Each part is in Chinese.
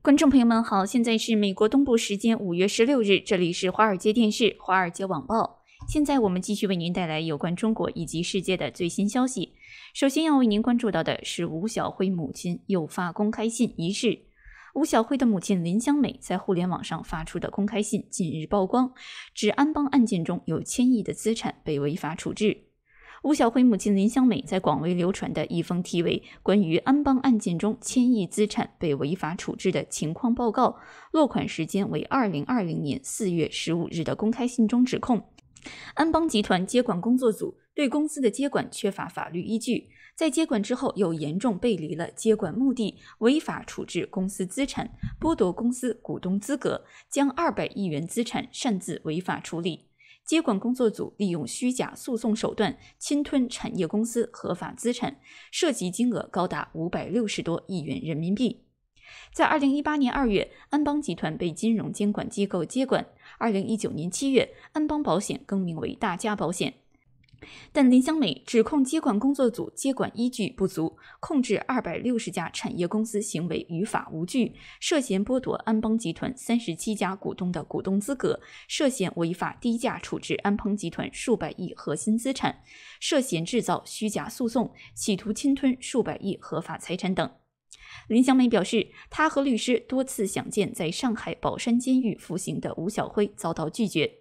观众朋友们好，现在是美国东部时间五月十六日，这里是华尔街电视、华尔街网报。现在我们继续为您带来有关中国以及世界的最新消息。首先要为您关注到的是吴晓辉母亲又发公开信一事。吴晓辉的母亲林香美在互联网上发出的公开信近日曝光，指安邦案件中有千亿的资产被违法处置。吴晓辉母亲林香美在广为流传的一封题为《关于安邦案件中千亿资产被违法处置的情况报告》，落款时间为二零二零年四月十五日的公开信中指控，安邦集团接管工作组对公司的接管缺乏法律依据，在接管之后又严重背离了接管目的，违法处置公司资产，剥夺公司股东资格，将二百亿元资产擅自违法处理。接管工作组利用虚假诉讼手段侵吞产业公司合法资产，涉及金额高达五百六十多亿元人民币。在二零一八年二月，安邦集团被金融监管机构接管；二零一九年七月，安邦保险更名为大家保险。但林湘美指控接管工作组接管依据不足，控制二百六十家产业公司行为于法无据，涉嫌剥夺安邦集团三十七家股东的股东资格，涉嫌违法低价处置安邦集团数百亿核心资产，涉嫌制造虚假诉讼，企图侵吞数百亿合法财产等。林湘美表示，她和律师多次想见在上海宝山监狱服刑的吴晓辉，遭到拒绝。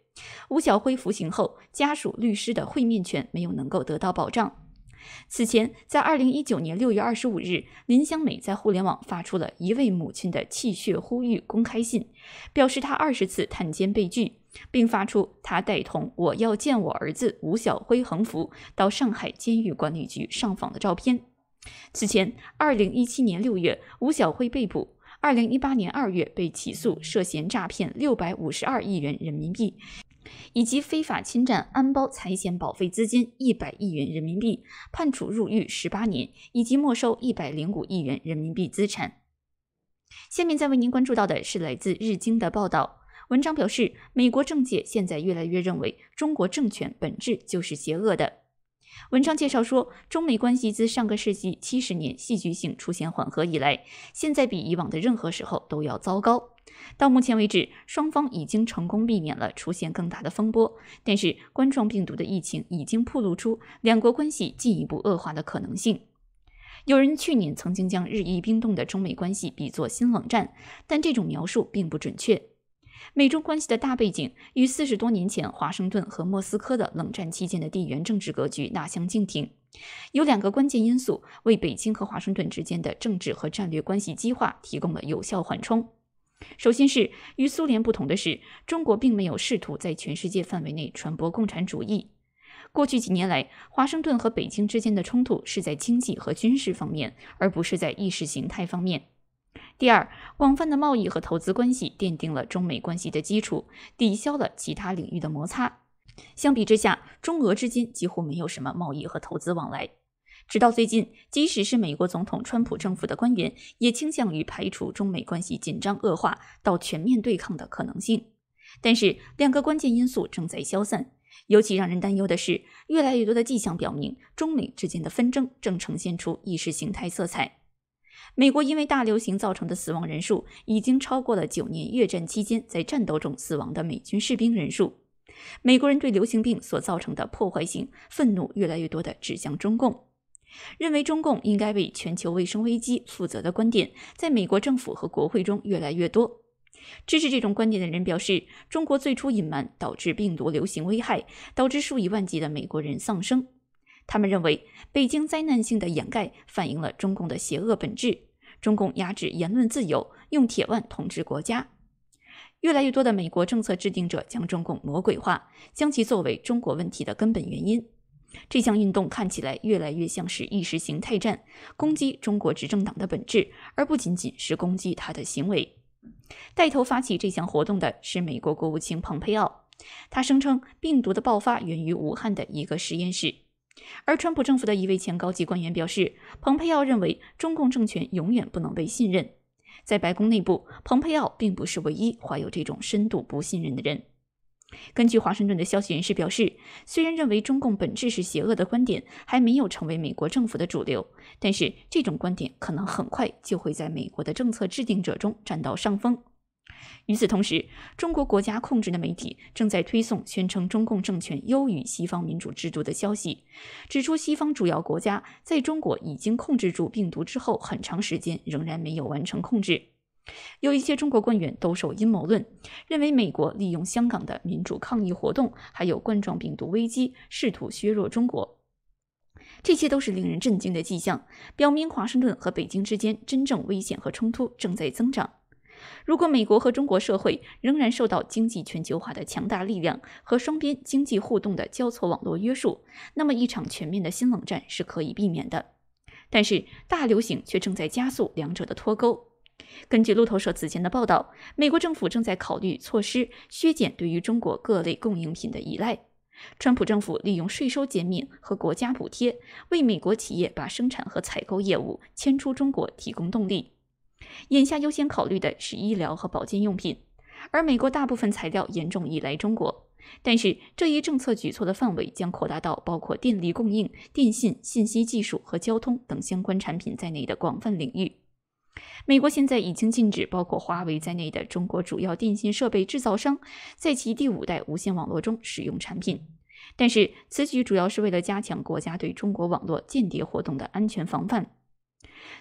吴晓辉服刑后，家属律师的会面权没有能够得到保障。此前，在二零一九年六月二十五日，林香美在互联网发出了一位母亲的泣血呼吁公开信，表示她二十次探监被拒，并发出她带同“我要见我儿子吴晓辉”横幅到上海监狱管理局上访的照片。此前，二零一七年六月，吴晓辉被捕。二零一八年二月被起诉，涉嫌诈骗六百五十二亿元人民币，以及非法侵占安保财险保费资金一百亿元人民币，判处入狱十八年，以及没收一百零五亿元人民币资产。下面再为您关注到的是来自日经的报道，文章表示，美国政界现在越来越认为，中国政权本质就是邪恶的。文章介绍说，中美关系自上个世纪七十年戏剧性出现缓和以来，现在比以往的任何时候都要糟糕。到目前为止，双方已经成功避免了出现更大的风波，但是冠状病毒的疫情已经暴露出两国关系进一步恶化的可能性。有人去年曾经将日益冰冻的中美关系比作新冷战，但这种描述并不准确。美中关系的大背景与四十多年前华盛顿和莫斯科的冷战期间的地缘政治格局大相径庭。有两个关键因素为北京和华盛顿之间的政治和战略关系激化提供了有效缓冲。首先是与苏联不同的是，中国并没有试图在全世界范围内传播共产主义。过去几年来，华盛顿和北京之间的冲突是在经济和军事方面，而不是在意识形态方面。第二，广泛的贸易和投资关系奠定了中美关系的基础，抵消了其他领域的摩擦。相比之下，中俄之间几乎没有什么贸易和投资往来。直到最近，即使是美国总统川普政府的官员，也倾向于排除中美关系紧张恶化到全面对抗的可能性。但是，两个关键因素正在消散。尤其让人担忧的是，越来越多的迹象表明，中美之间的纷争正呈现出意识形态色彩。美国因为大流行造成的死亡人数已经超过了九年越战期间在战斗中死亡的美军士兵人数。美国人对流行病所造成的破坏性愤怒越来越多地指向中共，认为中共应该为全球卫生危机负责的观点在美国政府和国会中越来越多。支持这种观点的人表示，中国最初隐瞒导致病毒流行危害，导致数以万计的美国人丧生。他们认为，北京灾难性的掩盖反映了中共的邪恶本质。中共压制言论自由，用铁腕统治国家。越来越多的美国政策制定者将中共魔鬼化，将其作为中国问题的根本原因。这项运动看起来越来越像是意识形态战，攻击中国执政党的本质，而不仅仅是攻击他的行为。带头发起这项活动的是美国国务卿蓬佩奥，他声称病毒的爆发源于武汉的一个实验室。而川普政府的一位前高级官员表示，蓬佩奥认为中共政权永远不能被信任。在白宫内部，蓬佩奥并不是唯一怀有这种深度不信任的人。根据华盛顿的消息人士表示，虽然认为中共本质是邪恶的观点还没有成为美国政府的主流，但是这种观点可能很快就会在美国的政策制定者中占到上风。与此同时，中国国家控制的媒体正在推送宣称中共政权优于西方民主制度的消息，指出西方主要国家在中国已经控制住病毒之后很长时间仍然没有完成控制。有一些中国官员兜售阴谋论，认为美国利用香港的民主抗议活动，还有冠状病毒危机，试图削弱中国。这些都是令人震惊的迹象，表明华盛顿和北京之间真正危险和冲突正在增长。如果美国和中国社会仍然受到经济全球化的强大力量和双边经济互动的交错网络约束，那么一场全面的新冷战是可以避免的。但是大流行却正在加速两者的脱钩。根据路透社此前的报道，美国政府正在考虑措施削减对于中国各类供应品的依赖。川普政府利用税收减免和国家补贴，为美国企业把生产和采购业务迁出中国提供动力。眼下优先考虑的是医疗和保健用品，而美国大部分材料严重依赖中国。但是这一政策举措的范围将扩大到包括电力供应、电信、信息技术和交通等相关产品在内的广泛领域。美国现在已经禁止包括华为在内的中国主要电信设备制造商在其第五代无线网络中使用产品，但是此举主要是为了加强国家对中国网络间谍活动的安全防范。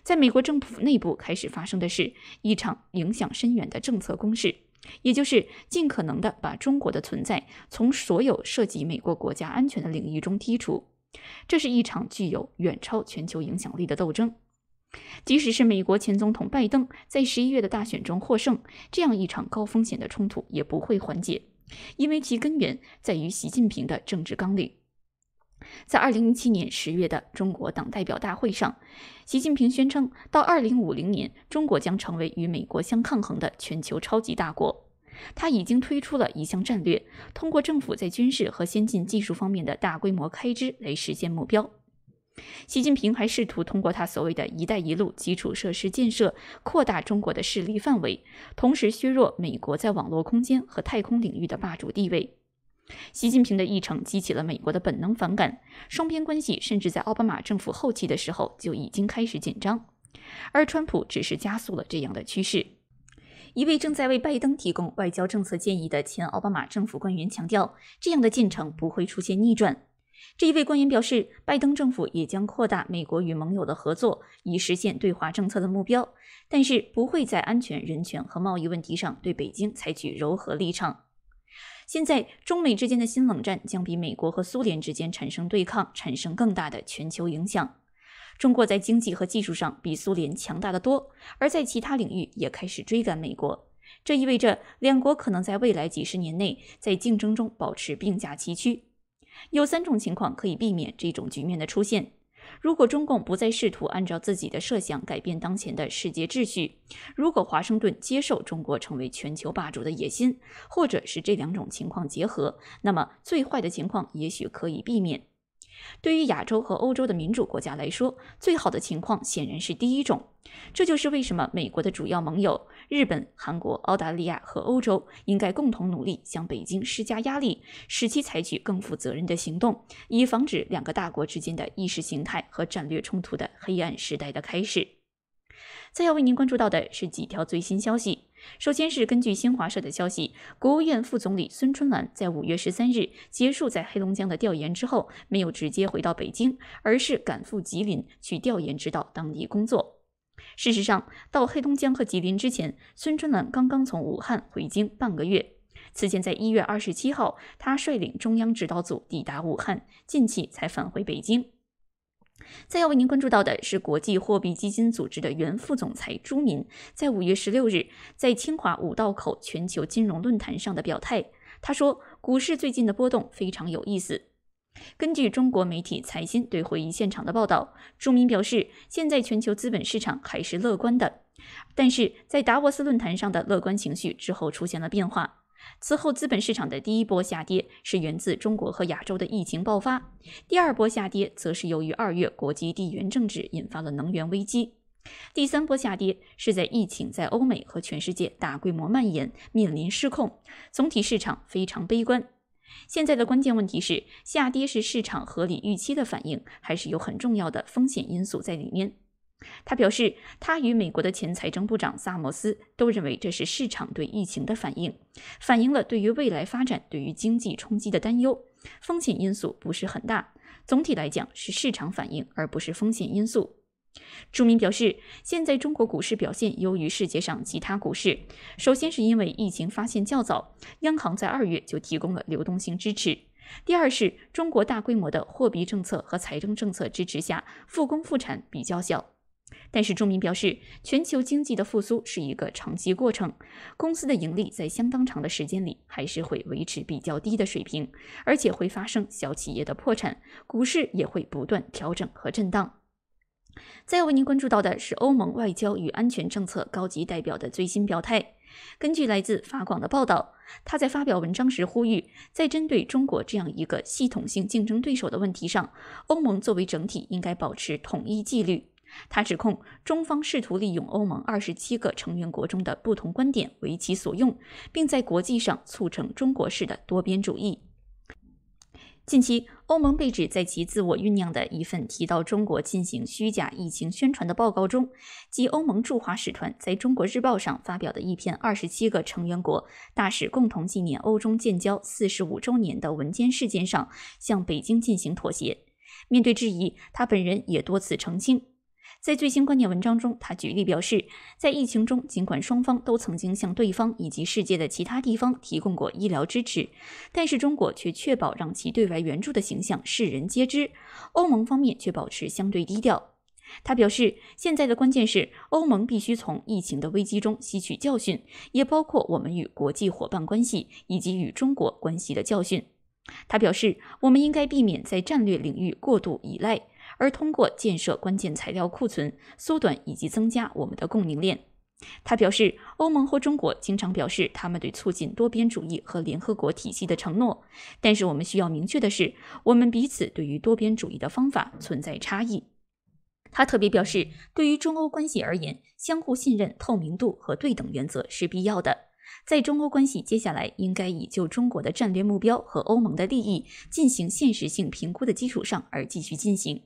在美国政府内部开始发生的是一场影响深远的政策攻势，也就是尽可能的把中国的存在从所有涉及美国国家安全的领域中剔除。这是一场具有远超全球影响力的斗争。即使是美国前总统拜登在十一月的大选中获胜，这样一场高风险的冲突也不会缓解，因为其根源在于习近平的政治纲领。在二零一七年十月的中国党代表大会上，习近平宣称，到二零五零年，中国将成为与美国相抗衡的全球超级大国。他已经推出了一项战略，通过政府在军事和先进技术方面的大规模开支来实现目标。习近平还试图通过他所谓的一带一路基础设施建设，扩大中国的势力范围，同时削弱美国在网络空间和太空领域的霸主地位。习近平的议程激起了美国的本能反感，双边关系甚至在奥巴马政府后期的时候就已经开始紧张，而川普只是加速了这样的趋势。一位正在为拜登提供外交政策建议的前奥巴马政府官员强调，这样的进程不会出现逆转。这一位官员表示，拜登政府也将扩大美国与盟友的合作，以实现对华政策的目标，但是不会在安全、人权和贸易问题上对北京采取柔和立场。现在，中美之间的新冷战将比美国和苏联之间产生对抗产生更大的全球影响。中国在经济和技术上比苏联强大的多，而在其他领域也开始追赶美国。这意味着两国可能在未来几十年内在竞争中保持并驾齐驱。有三种情况可以避免这种局面的出现。如果中共不再试图按照自己的设想改变当前的世界秩序，如果华盛顿接受中国成为全球霸主的野心，或者是这两种情况结合，那么最坏的情况也许可以避免。对于亚洲和欧洲的民主国家来说，最好的情况显然是第一种。这就是为什么美国的主要盟友日本、韩国、澳大利亚和欧洲应该共同努力，向北京施加压力，使其采取更负责任的行动，以防止两个大国之间的意识形态和战略冲突的黑暗时代的开始。再要为您关注到的是几条最新消息。首先是根据新华社的消息，国务院副总理孙春兰在五月十三日结束在黑龙江的调研之后，没有直接回到北京，而是赶赴吉林去调研指导当地工作。事实上，到黑龙江和吉林之前，孙春兰刚刚从武汉回京半个月。此前，在一月二十七号，他率领中央指导组抵达武汉，近期才返回北京。再要为您关注到的是，国际货币基金组织的原副总裁朱民在五月十六日在清华五道口全球金融论坛上的表态。他说：“股市最近的波动非常有意思。”根据中国媒体财新对会议现场的报道，朱民表示，现在全球资本市场还是乐观的，但是在达沃斯论坛上的乐观情绪之后出现了变化。此后，资本市场的第一波下跌是源自中国和亚洲的疫情爆发，第二波下跌则是由于二月国际地缘政治引发了能源危机。第三波下跌是在疫情在欧美和全世界大规模蔓延，面临失控，总体市场非常悲观。现在的关键问题是，下跌是市场合理预期的反应，还是有很重要的风险因素在里面？他表示，他与美国的前财政部长萨默斯都认为这是市场对疫情的反应，反映了对于未来发展、对于经济冲击的担忧。风险因素不是很大，总体来讲是市场反应，而不是风险因素。朱明表示，现在中国股市表现优于世界上其他股市，首先是因为疫情发现较早，央行在二月就提供了流动性支持；第二是中国大规模的货币政策和财政政策支持下，复工复产比较小。但是，朱明表示，全球经济的复苏是一个长期过程，公司的盈利在相当长的时间里还是会维持比较低的水平，而且会发生小企业的破产，股市也会不断调整和震荡。再要为您关注到的是欧盟外交与安全政策高级代表的最新表态。根据来自法广的报道，他在发表文章时呼吁，在针对中国这样一个系统性竞争对手的问题上，欧盟作为整体应该保持统一纪律。他指控中方试图利用欧盟二十七个成员国中的不同观点为其所用，并在国际上促成中国式的多边主义。近期，欧盟被指在其自我酝酿的一份提到中国进行虚假疫情宣传的报告中，即欧盟驻华使团在中国日报上发表的一篇二十七个成员国大使共同纪念欧中建交四十五周年的文件事件上，向北京进行妥协。面对质疑，他本人也多次澄清。在最新观点文章中，他举例表示，在疫情中，尽管双方都曾经向对方以及世界的其他地方提供过医疗支持，但是中国却确保让其对外援助的形象世人皆知，欧盟方面却保持相对低调。他表示，现在的关键是欧盟必须从疫情的危机中吸取教训，也包括我们与国际伙伴关系以及与中国关系的教训。他表示，我们应该避免在战略领域过度依赖。而通过建设关键材料库存、缩短以及增加我们的供应链，他表示，欧盟和中国经常表示他们对促进多边主义和联合国体系的承诺，但是我们需要明确的是，我们彼此对于多边主义的方法存在差异。他特别表示，对于中欧关系而言，相互信任、透明度和对等原则是必要的。在中欧关系接下来应该以就中国的战略目标和欧盟的利益进行现实性评估的基础上而继续进行。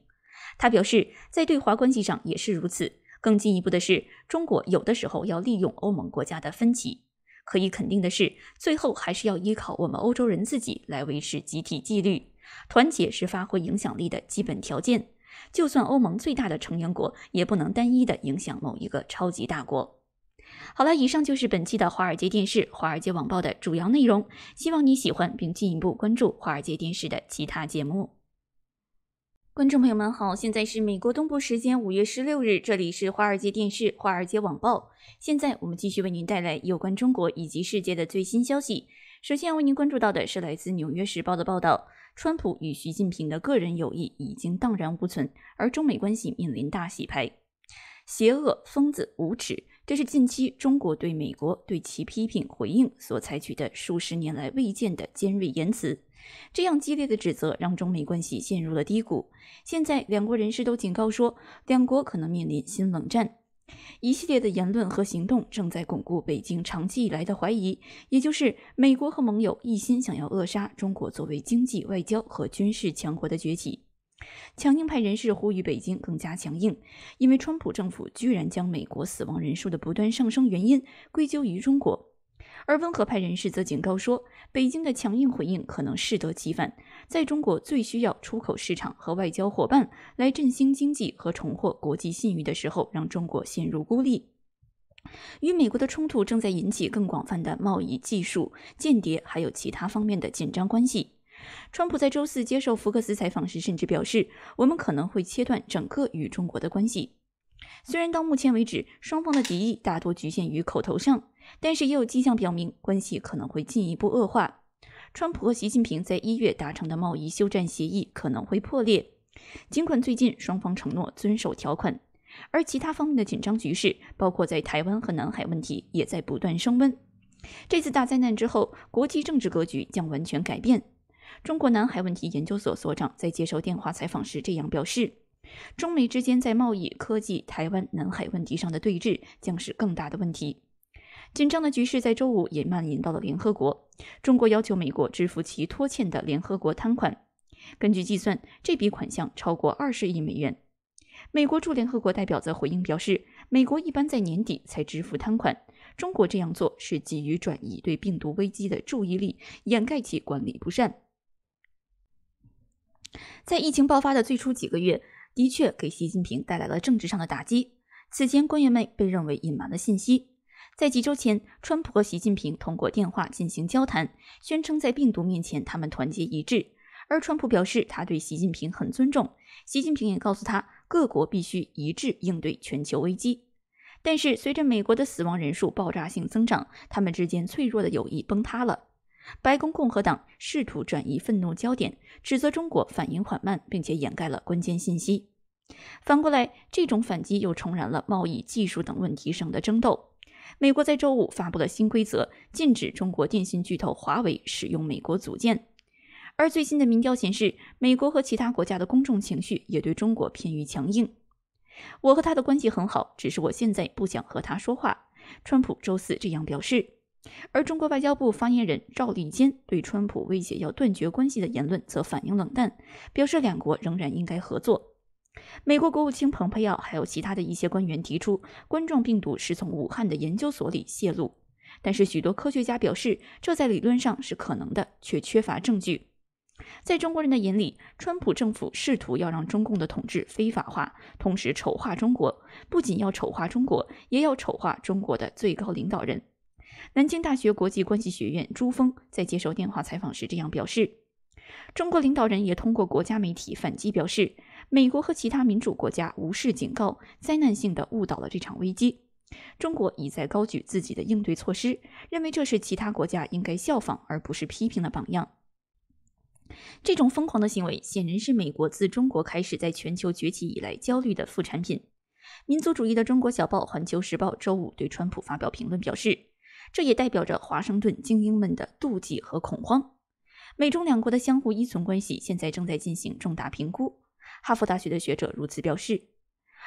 他表示，在对华关系上也是如此。更进一步的是，中国有的时候要利用欧盟国家的分歧。可以肯定的是，最后还是要依靠我们欧洲人自己来维持集体纪律。团结是发挥影响力的基本条件。就算欧盟最大的成员国，也不能单一的影响某一个超级大国。好了，以上就是本期的华尔街电视、华尔街网报的主要内容。希望你喜欢，并进一步关注华尔街电视的其他节目。观众朋友们好，现在是美国东部时间五月十六日，这里是华尔街电视、华尔街网报。现在我们继续为您带来有关中国以及世界的最新消息。首先要为您关注到的是来自《纽约时报》的报道：川普与习近平的个人友谊已经荡然无存，而中美关系面临大洗牌。邪恶、疯子、无耻，这是近期中国对美国对其批评回应所采取的数十年来未见的尖锐言辞。这样激烈的指责让中美关系陷入了低谷。现在，两国人士都警告说，两国可能面临新冷战。一系列的言论和行动正在巩固北京长期以来的怀疑，也就是美国和盟友一心想要扼杀中国作为经济、外交和军事强国的崛起。强硬派人士呼吁北京更加强硬，因为川普政府居然将美国死亡人数的不断上升原因归咎于中国。而温和派人士则警告说，北京的强硬回应可能适得其反，在中国最需要出口市场和外交伙伴来振兴经济和重获国际信誉的时候，让中国陷入孤立。与美国的冲突正在引起更广泛的贸易、技术、间谍还有其他方面的紧张关系。川普在周四接受福克斯采访时甚至表示：“我们可能会切断整个与中国的关系。”虽然到目前为止，双方的敌意大多局限于口头上。但是也有迹象表明，关系可能会进一步恶化。川普和习近平在一月达成的贸易休战协议可能会破裂，尽管最近双方承诺遵守条款。而其他方面的紧张局势，包括在台湾和南海问题，也在不断升温。这次大灾难之后，国际政治格局将完全改变。中国南海问题研究所所长在接受电话采访时这样表示：“中美之间在贸易、科技、台湾、南海问题上的对峙将是更大的问题。紧张的局势在周五也蔓延到了联合国，中国要求美国支付其拖欠的联合国摊款。根据计算，这笔款项超过二十亿美元。美国驻联合国代表则回应表示，美国一般在年底才支付摊款，中国这样做是急于转移对病毒危机的注意力，掩盖其管理不善。在疫情爆发的最初几个月，的确给习近平带来了政治上的打击。此前，官员们被认为隐瞒了信息。在几周前，川普和习近平通过电话进行交谈，宣称在病毒面前他们团结一致。而川普表示，他对习近平很尊重。习近平也告诉他，各国必须一致应对全球危机。但是，随着美国的死亡人数爆炸性增长，他们之间脆弱的友谊崩塌了。白宫共和党试图转移愤怒焦点，指责中国反应缓慢，并且掩盖了关键信息。反过来，这种反击又重燃了贸易、技术等问题上的争斗。美国在周五发布了新规则，禁止中国电信巨头华为使用美国组件。而最新的民调显示，美国和其他国家的公众情绪也对中国偏于强硬。我和他的关系很好，只是我现在不想和他说话。川普周四这样表示。而中国外交部发言人赵立坚对川普威胁要断绝关系的言论则反应冷淡，表示两国仍然应该合作。美国国务卿蓬佩奥还有其他的一些官员提出，冠状病毒是从武汉的研究所里泄露，但是许多科学家表示，这在理论上是可能的，却缺乏证据。在中国人的眼里，川普政府试图要让中共的统治非法化，同时丑化中国。不仅要丑化中国，也要丑化中国的最高领导人。南京大学国际关系学院朱峰在接受电话采访时这样表示。中国领导人也通过国家媒体反击，表示美国和其他民主国家无视警告，灾难性的误导了这场危机。中国一再高举自己的应对措施，认为这是其他国家应该效仿而不是批评的榜样。这种疯狂的行为显然是美国自中国开始在全球崛起以来焦虑的副产品。民族主义的中国小报《环球时报》周五对川普发表评论，表示这也代表着华盛顿精英们的妒忌和恐慌。美中两国的相互依存关系现在正在进行重大评估。哈佛大学的学者如此表示。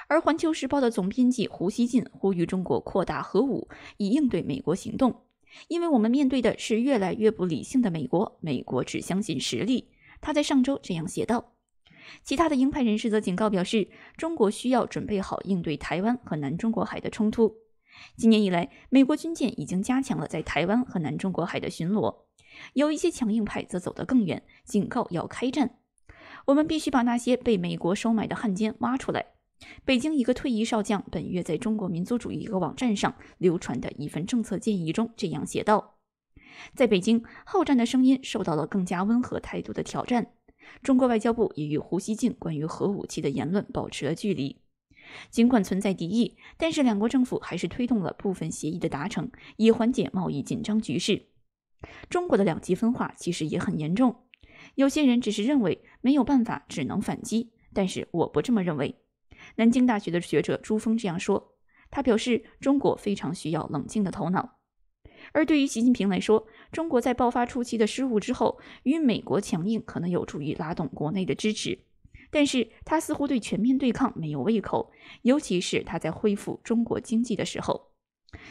而《环球时报》的总编辑胡锡进呼吁中国扩大核武，以应对美国行动。因为我们面对的是越来越不理性的美国，美国只相信实力。他在上周这样写道。其他的鹰派人士则警告表示，中国需要准备好应对台湾和南中国海的冲突。今年以来，美国军舰已经加强了在台湾和南中国海的巡逻。有一些强硬派则走得更远，警告要开战。我们必须把那些被美国收买的汉奸挖出来。北京一个退役少将本月在中国民族主义一个网站上流传的一份政策建议中这样写道：“在北京，好战的声音受到了更加温和态度的挑战。中国外交部也与胡锡进关于核武器的言论保持了距离。尽管存在敌意，但是两国政府还是推动了部分协议的达成，以缓解贸易紧张局势。中国的两极分化其实也很严重。有些人只是认为没有办法，只能反击，但是我不这么认为。”南京大学的学者朱峰这样说，他表示，中国非常需要冷静的头脑。而对于习近平来说，中国在爆发初期的失误之后，与美国强硬可能有助于拉动国内的支持，但是他似乎对全面对抗没有胃口，尤其是他在恢复中国经济的时候。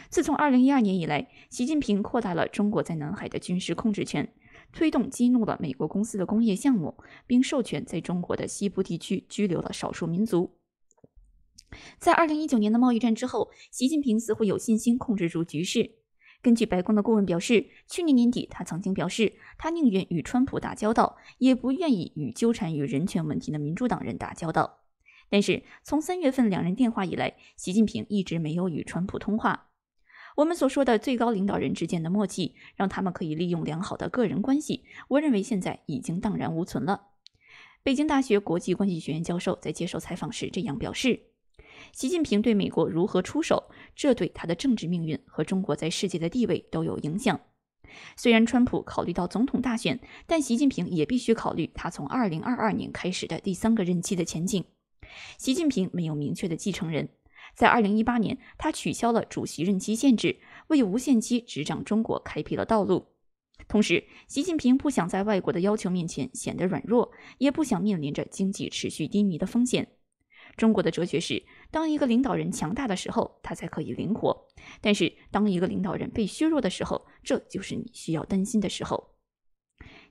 自从2012年以来，习近平扩大了中国在南海的军事控制权，推动激怒了美国公司的工业项目，并授权在中国的西部地区拘留了少数民族。在二零一九年的贸易战之后，习近平似乎有信心控制住局势。根据白宫的顾问表示，去年年底他曾经表示，他宁愿与川普打交道，也不愿意与纠缠于人权问题的民主党人打交道。但是从三月份两人电话以来，习近平一直没有与川普通话。我们所说的最高领导人之间的默契，让他们可以利用良好的个人关系，我认为现在已经荡然无存了。北京大学国际关系学院教授在接受采访时这样表示。习近平对美国如何出手，这对他的政治命运和中国在世界的地位都有影响。虽然川普考虑到总统大选，但习近平也必须考虑他从2022年开始的第三个任期的前景。习近平没有明确的继承人，在2018年，他取消了主席任期限制，为无限期执掌中国开辟了道路。同时，习近平不想在外国的要求面前显得软弱，也不想面临着经济持续低迷的风险。中国的哲学是：当一个领导人强大的时候，他才可以灵活；但是当一个领导人被削弱的时候，这就是你需要担心的时候。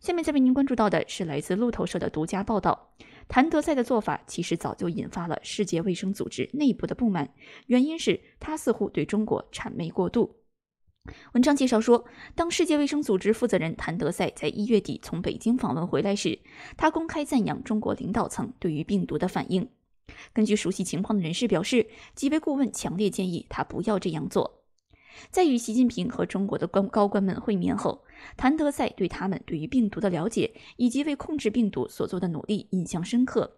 下面再为您关注到的是来自路透社的独家报道：谭德赛的做法其实早就引发了世界卫生组织内部的不满，原因是他似乎对中国谄媚过度。文章介绍说，当世界卫生组织负责人谭德赛在一月底从北京访问回来时，他公开赞扬中国领导层对于病毒的反应。根据熟悉情况的人士表示，几位顾问强烈建议他不要这样做。在与习近平和中国的高高官们会面后，谭德赛对他们对于病毒的了解以及为控制病毒所做的努力印象深刻。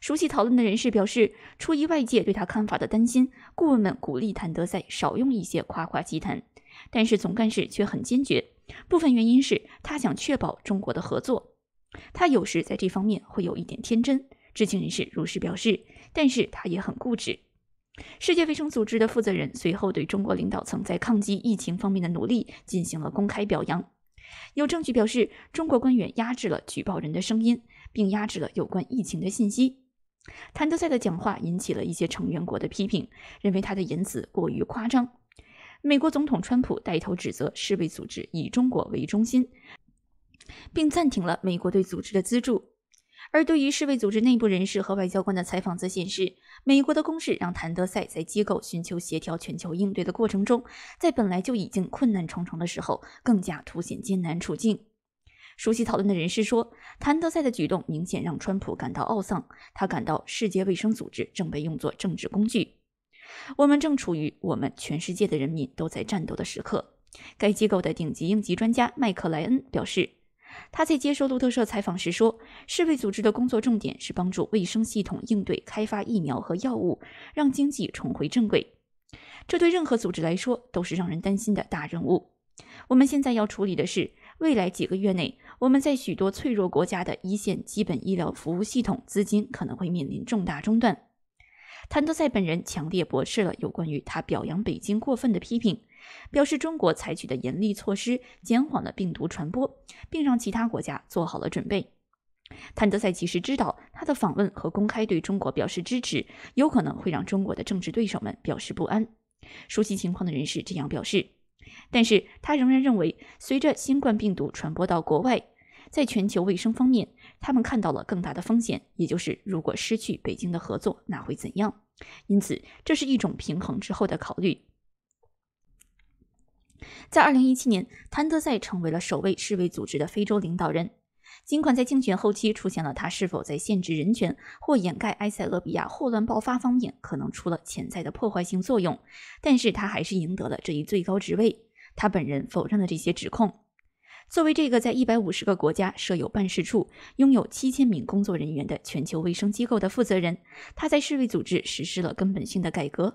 熟悉讨论的人士表示，出于外界对他看法的担心，顾问们鼓励谭德赛少用一些夸夸其谈。但是总干事却很坚决，部分原因是他想确保中国的合作。他有时在这方面会有一点天真，知情人士如实表示。但是他也很固执。世界卫生组织的负责人随后对中国领导层在抗击疫情方面的努力进行了公开表扬。有证据表示，中国官员压制了举报人的声音，并压制了有关疫情的信息。谭德赛的讲话引起了一些成员国的批评，认为他的言辞过于夸张。美国总统川普带头指责世卫组织以中国为中心，并暂停了美国对组织的资助。而对于世卫组织内部人士和外交官的采访则显示，美国的攻势让谭德赛在机构寻求协调全球应对的过程中，在本来就已经困难重重的时候，更加凸显艰难处境。熟悉讨论的人士说，谭德赛的举动明显让川普感到懊丧，他感到世界卫生组织正被用作政治工具。我们正处于我们全世界的人民都在战斗的时刻。该机构的顶级应急专家麦克莱恩表示，他在接受路透社采访时说：“世卫组织的工作重点是帮助卫生系统应对开发疫苗和药物，让经济重回正轨。这对任何组织来说都是让人担心的大任务。我们现在要处理的是，未来几个月内，我们在许多脆弱国家的一线基本医疗服务系统资金可能会面临重大中断。”谭德赛本人强烈驳斥了有关于他表扬北京过分的批评，表示中国采取的严厉措施减缓了病毒传播，并让其他国家做好了准备。谭德赛其实知道，他的访问和公开对中国表示支持，有可能会让中国的政治对手们表示不安。熟悉情况的人士这样表示，但是他仍然认为，随着新冠病毒传播到国外。在全球卫生方面，他们看到了更大的风险，也就是如果失去北京的合作，那会怎样？因此，这是一种平衡之后的考虑。在2017年，谭德赛成为了首位世卫组织的非洲领导人。尽管在竞选后期出现了他是否在限制人权或掩盖埃塞俄比亚霍乱爆发方面可能出了潜在的破坏性作用，但是他还是赢得了这一最高职位。他本人否认了这些指控。作为这个在一百五十个国家设有办事处、拥有七千名工作人员的全球卫生机构的负责人，他在世卫组织实施了根本性的改革，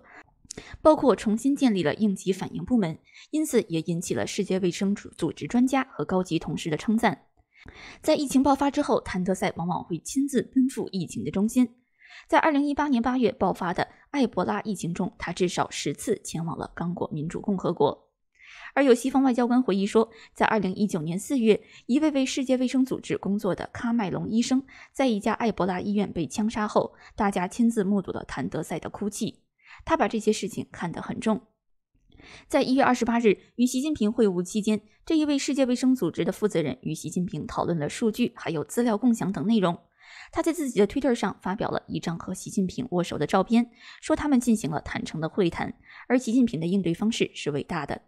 包括重新建立了应急反应部门，因此也引起了世界卫生组织专家和高级同事的称赞。在疫情爆发之后，谭德赛往往会亲自奔赴疫情的中心。在二零一八年八月爆发的埃博拉疫情中，他至少十次前往了刚果民主共和国。而有西方外交官回忆说，在2019年4月，一位为世界卫生组织工作的喀麦隆医生在一家埃博拉医院被枪杀后，大家亲自目睹了谭德赛的哭泣。他把这些事情看得很重。在1月28日与习近平会晤期间，这一位世界卫生组织的负责人与习近平讨论了数据、还有资料共享等内容。他在自己的推特上发表了一张和习近平握手的照片，说他们进行了坦诚的会谈，而习近平的应对方式是伟大的。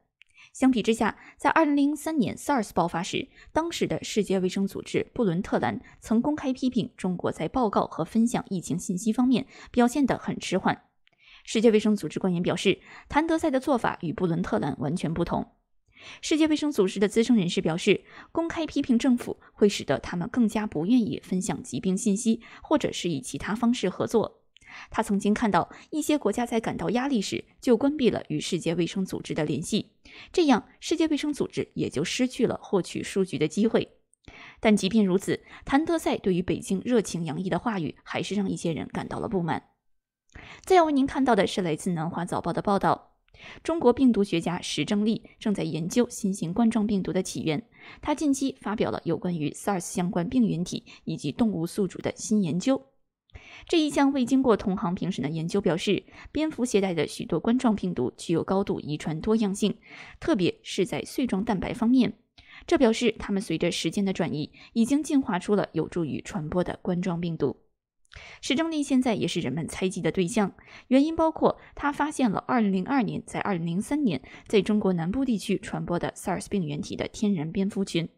相比之下，在2003年 SARS 爆发时，当时的世界卫生组织布伦特兰曾公开批评中国在报告和分享疫情信息方面表现得很迟缓。世界卫生组织官员表示，谭德赛的做法与布伦特兰完全不同。世界卫生组织的资深人士表示，公开批评政府会使得他们更加不愿意分享疾病信息，或者是以其他方式合作。他曾经看到一些国家在感到压力时就关闭了与世界卫生组织的联系，这样世界卫生组织也就失去了获取数据的机会。但即便如此，谭德赛对于北京热情洋溢的话语还是让一些人感到了不满。再要为您看到的是来自《南华早报》的报道：中国病毒学家石正丽正在研究新型冠状病毒的起源。他近期发表了有关于 SARS 相关病原体以及动物宿主的新研究。这一项未经过同行评审的研究表示，蝙蝠携带的许多冠状病毒具有高度遗传多样性，特别是在碎状蛋白方面。这表示它们随着时间的转移，已经进化出了有助于传播的冠状病毒。史正利现在也是人们猜忌的对象，原因包括他发现了2002年在2003年在中国南部地区传播的 SARS 病原体的天然蝙蝠群。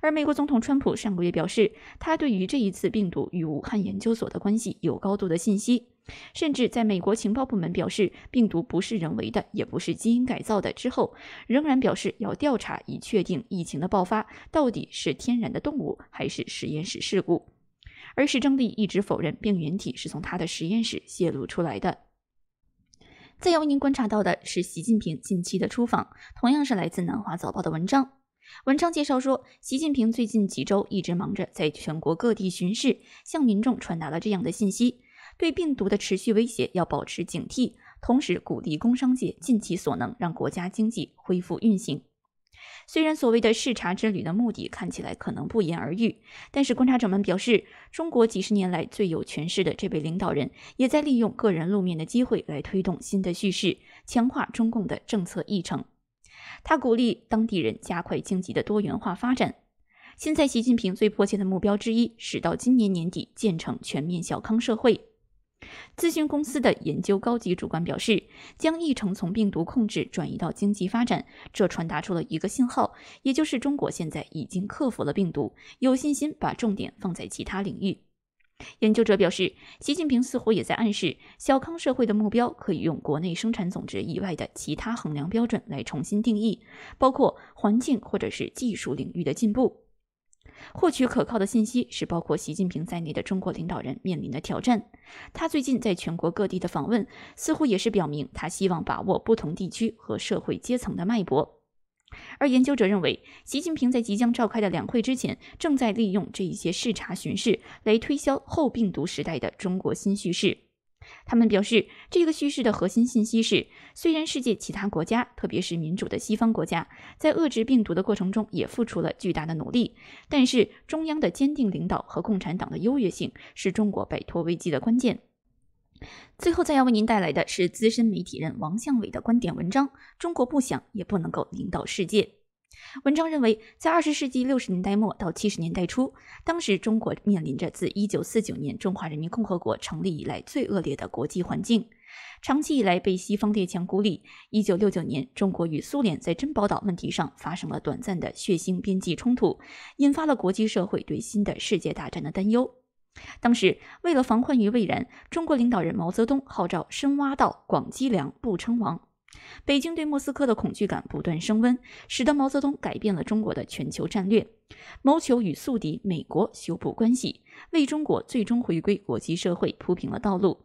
而美国总统川普上个月表示，他对于这一次病毒与武汉研究所的关系有高度的信息，甚至在美国情报部门表示病毒不是人为的，也不是基因改造的之后，仍然表示要调查以确定疫情的爆发到底是天然的动物还是实验室事故。而史正利一直否认病原体是从他的实验室泄露出来的。再要为您观察到的是习近平近期的出访，同样是来自南华早报的文章。文章介绍说，习近平最近几周一直忙着在全国各地巡视，向民众传达了这样的信息：对病毒的持续威胁要保持警惕，同时鼓励工商界尽其所能让国家经济恢复运行。虽然所谓的视察之旅的目的看起来可能不言而喻，但是观察者们表示，中国几十年来最有权势的这位领导人也在利用个人露面的机会来推动新的叙事，强化中共的政策议程。他鼓励当地人加快经济的多元化发展。现在，习近平最迫切的目标之一是到今年年底建成全面小康社会。咨询公司的研究高级主管表示，将议程从病毒控制转移到经济发展，这传达出了一个信号，也就是中国现在已经克服了病毒，有信心把重点放在其他领域。研究者表示，习近平似乎也在暗示，小康社会的目标可以用国内生产总值以外的其他衡量标准来重新定义，包括环境或者是技术领域的进步。获取可靠的信息是包括习近平在内的中国领导人面临的挑战。他最近在全国各地的访问，似乎也是表明他希望把握不同地区和社会阶层的脉搏。而研究者认为，习近平在即将召开的两会之前，正在利用这一些视察巡视来推销后病毒时代的中国新叙事。他们表示，这个叙事的核心信息是：虽然世界其他国家，特别是民主的西方国家，在遏制病毒的过程中也付出了巨大的努力，但是中央的坚定领导和共产党的优越性是中国摆脱危机的关键。最后，再要为您带来的是资深媒体人王向伟的观点文章：中国不想也不能够领导世界。文章认为，在二十世纪六十年代末到七十年代初，当时中国面临着自一九四九年中华人民共和国成立以来最恶劣的国际环境，长期以来被西方列强孤立。一九六九年，中国与苏联在珍宝岛问题上发生了短暂的血腥边际冲突，引发了国际社会对新的世界大战的担忧。当时，为了防患于未然，中国领导人毛泽东号召深挖道、广积粮、不称王。北京对莫斯科的恐惧感不断升温，使得毛泽东改变了中国的全球战略，谋求与宿敌美国修补关系，为中国最终回归国际社会铺平了道路。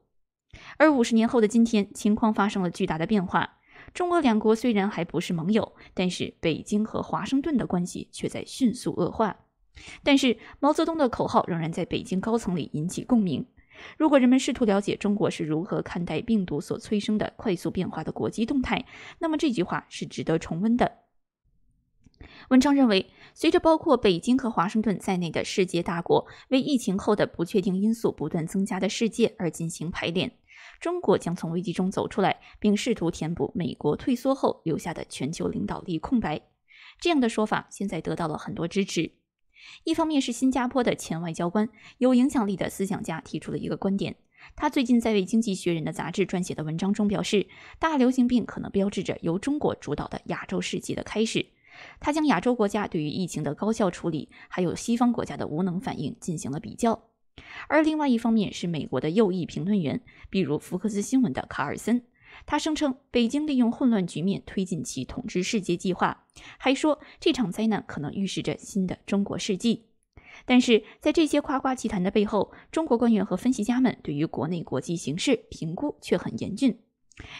而五十年后的今天，情况发生了巨大的变化。中俄两国虽然还不是盟友，但是北京和华盛顿的关系却在迅速恶化。但是毛泽东的口号仍然在北京高层里引起共鸣。如果人们试图了解中国是如何看待病毒所催生的快速变化的国际动态，那么这句话是值得重温的。文章认为，随着包括北京和华盛顿在内的世界大国为疫情后的不确定因素不断增加的世界而进行排练，中国将从危机中走出来，并试图填补美国退缩后留下的全球领导力空白。这样的说法现在得到了很多支持。一方面是新加坡的前外交官、有影响力的思想家提出了一个观点。他最近在为《经济学人》的杂志撰写的文章中表示，大流行病可能标志着由中国主导的亚洲世纪的开始。他将亚洲国家对于疫情的高效处理，还有西方国家的无能反应进行了比较。而另外一方面是美国的右翼评论员，比如福克斯新闻的卡尔森。他声称，北京利用混乱局面推进其统治世界计划，还说这场灾难可能预示着新的中国世纪。但是在这些夸夸其谈的背后，中国官员和分析家们对于国内国际形势评估却很严峻。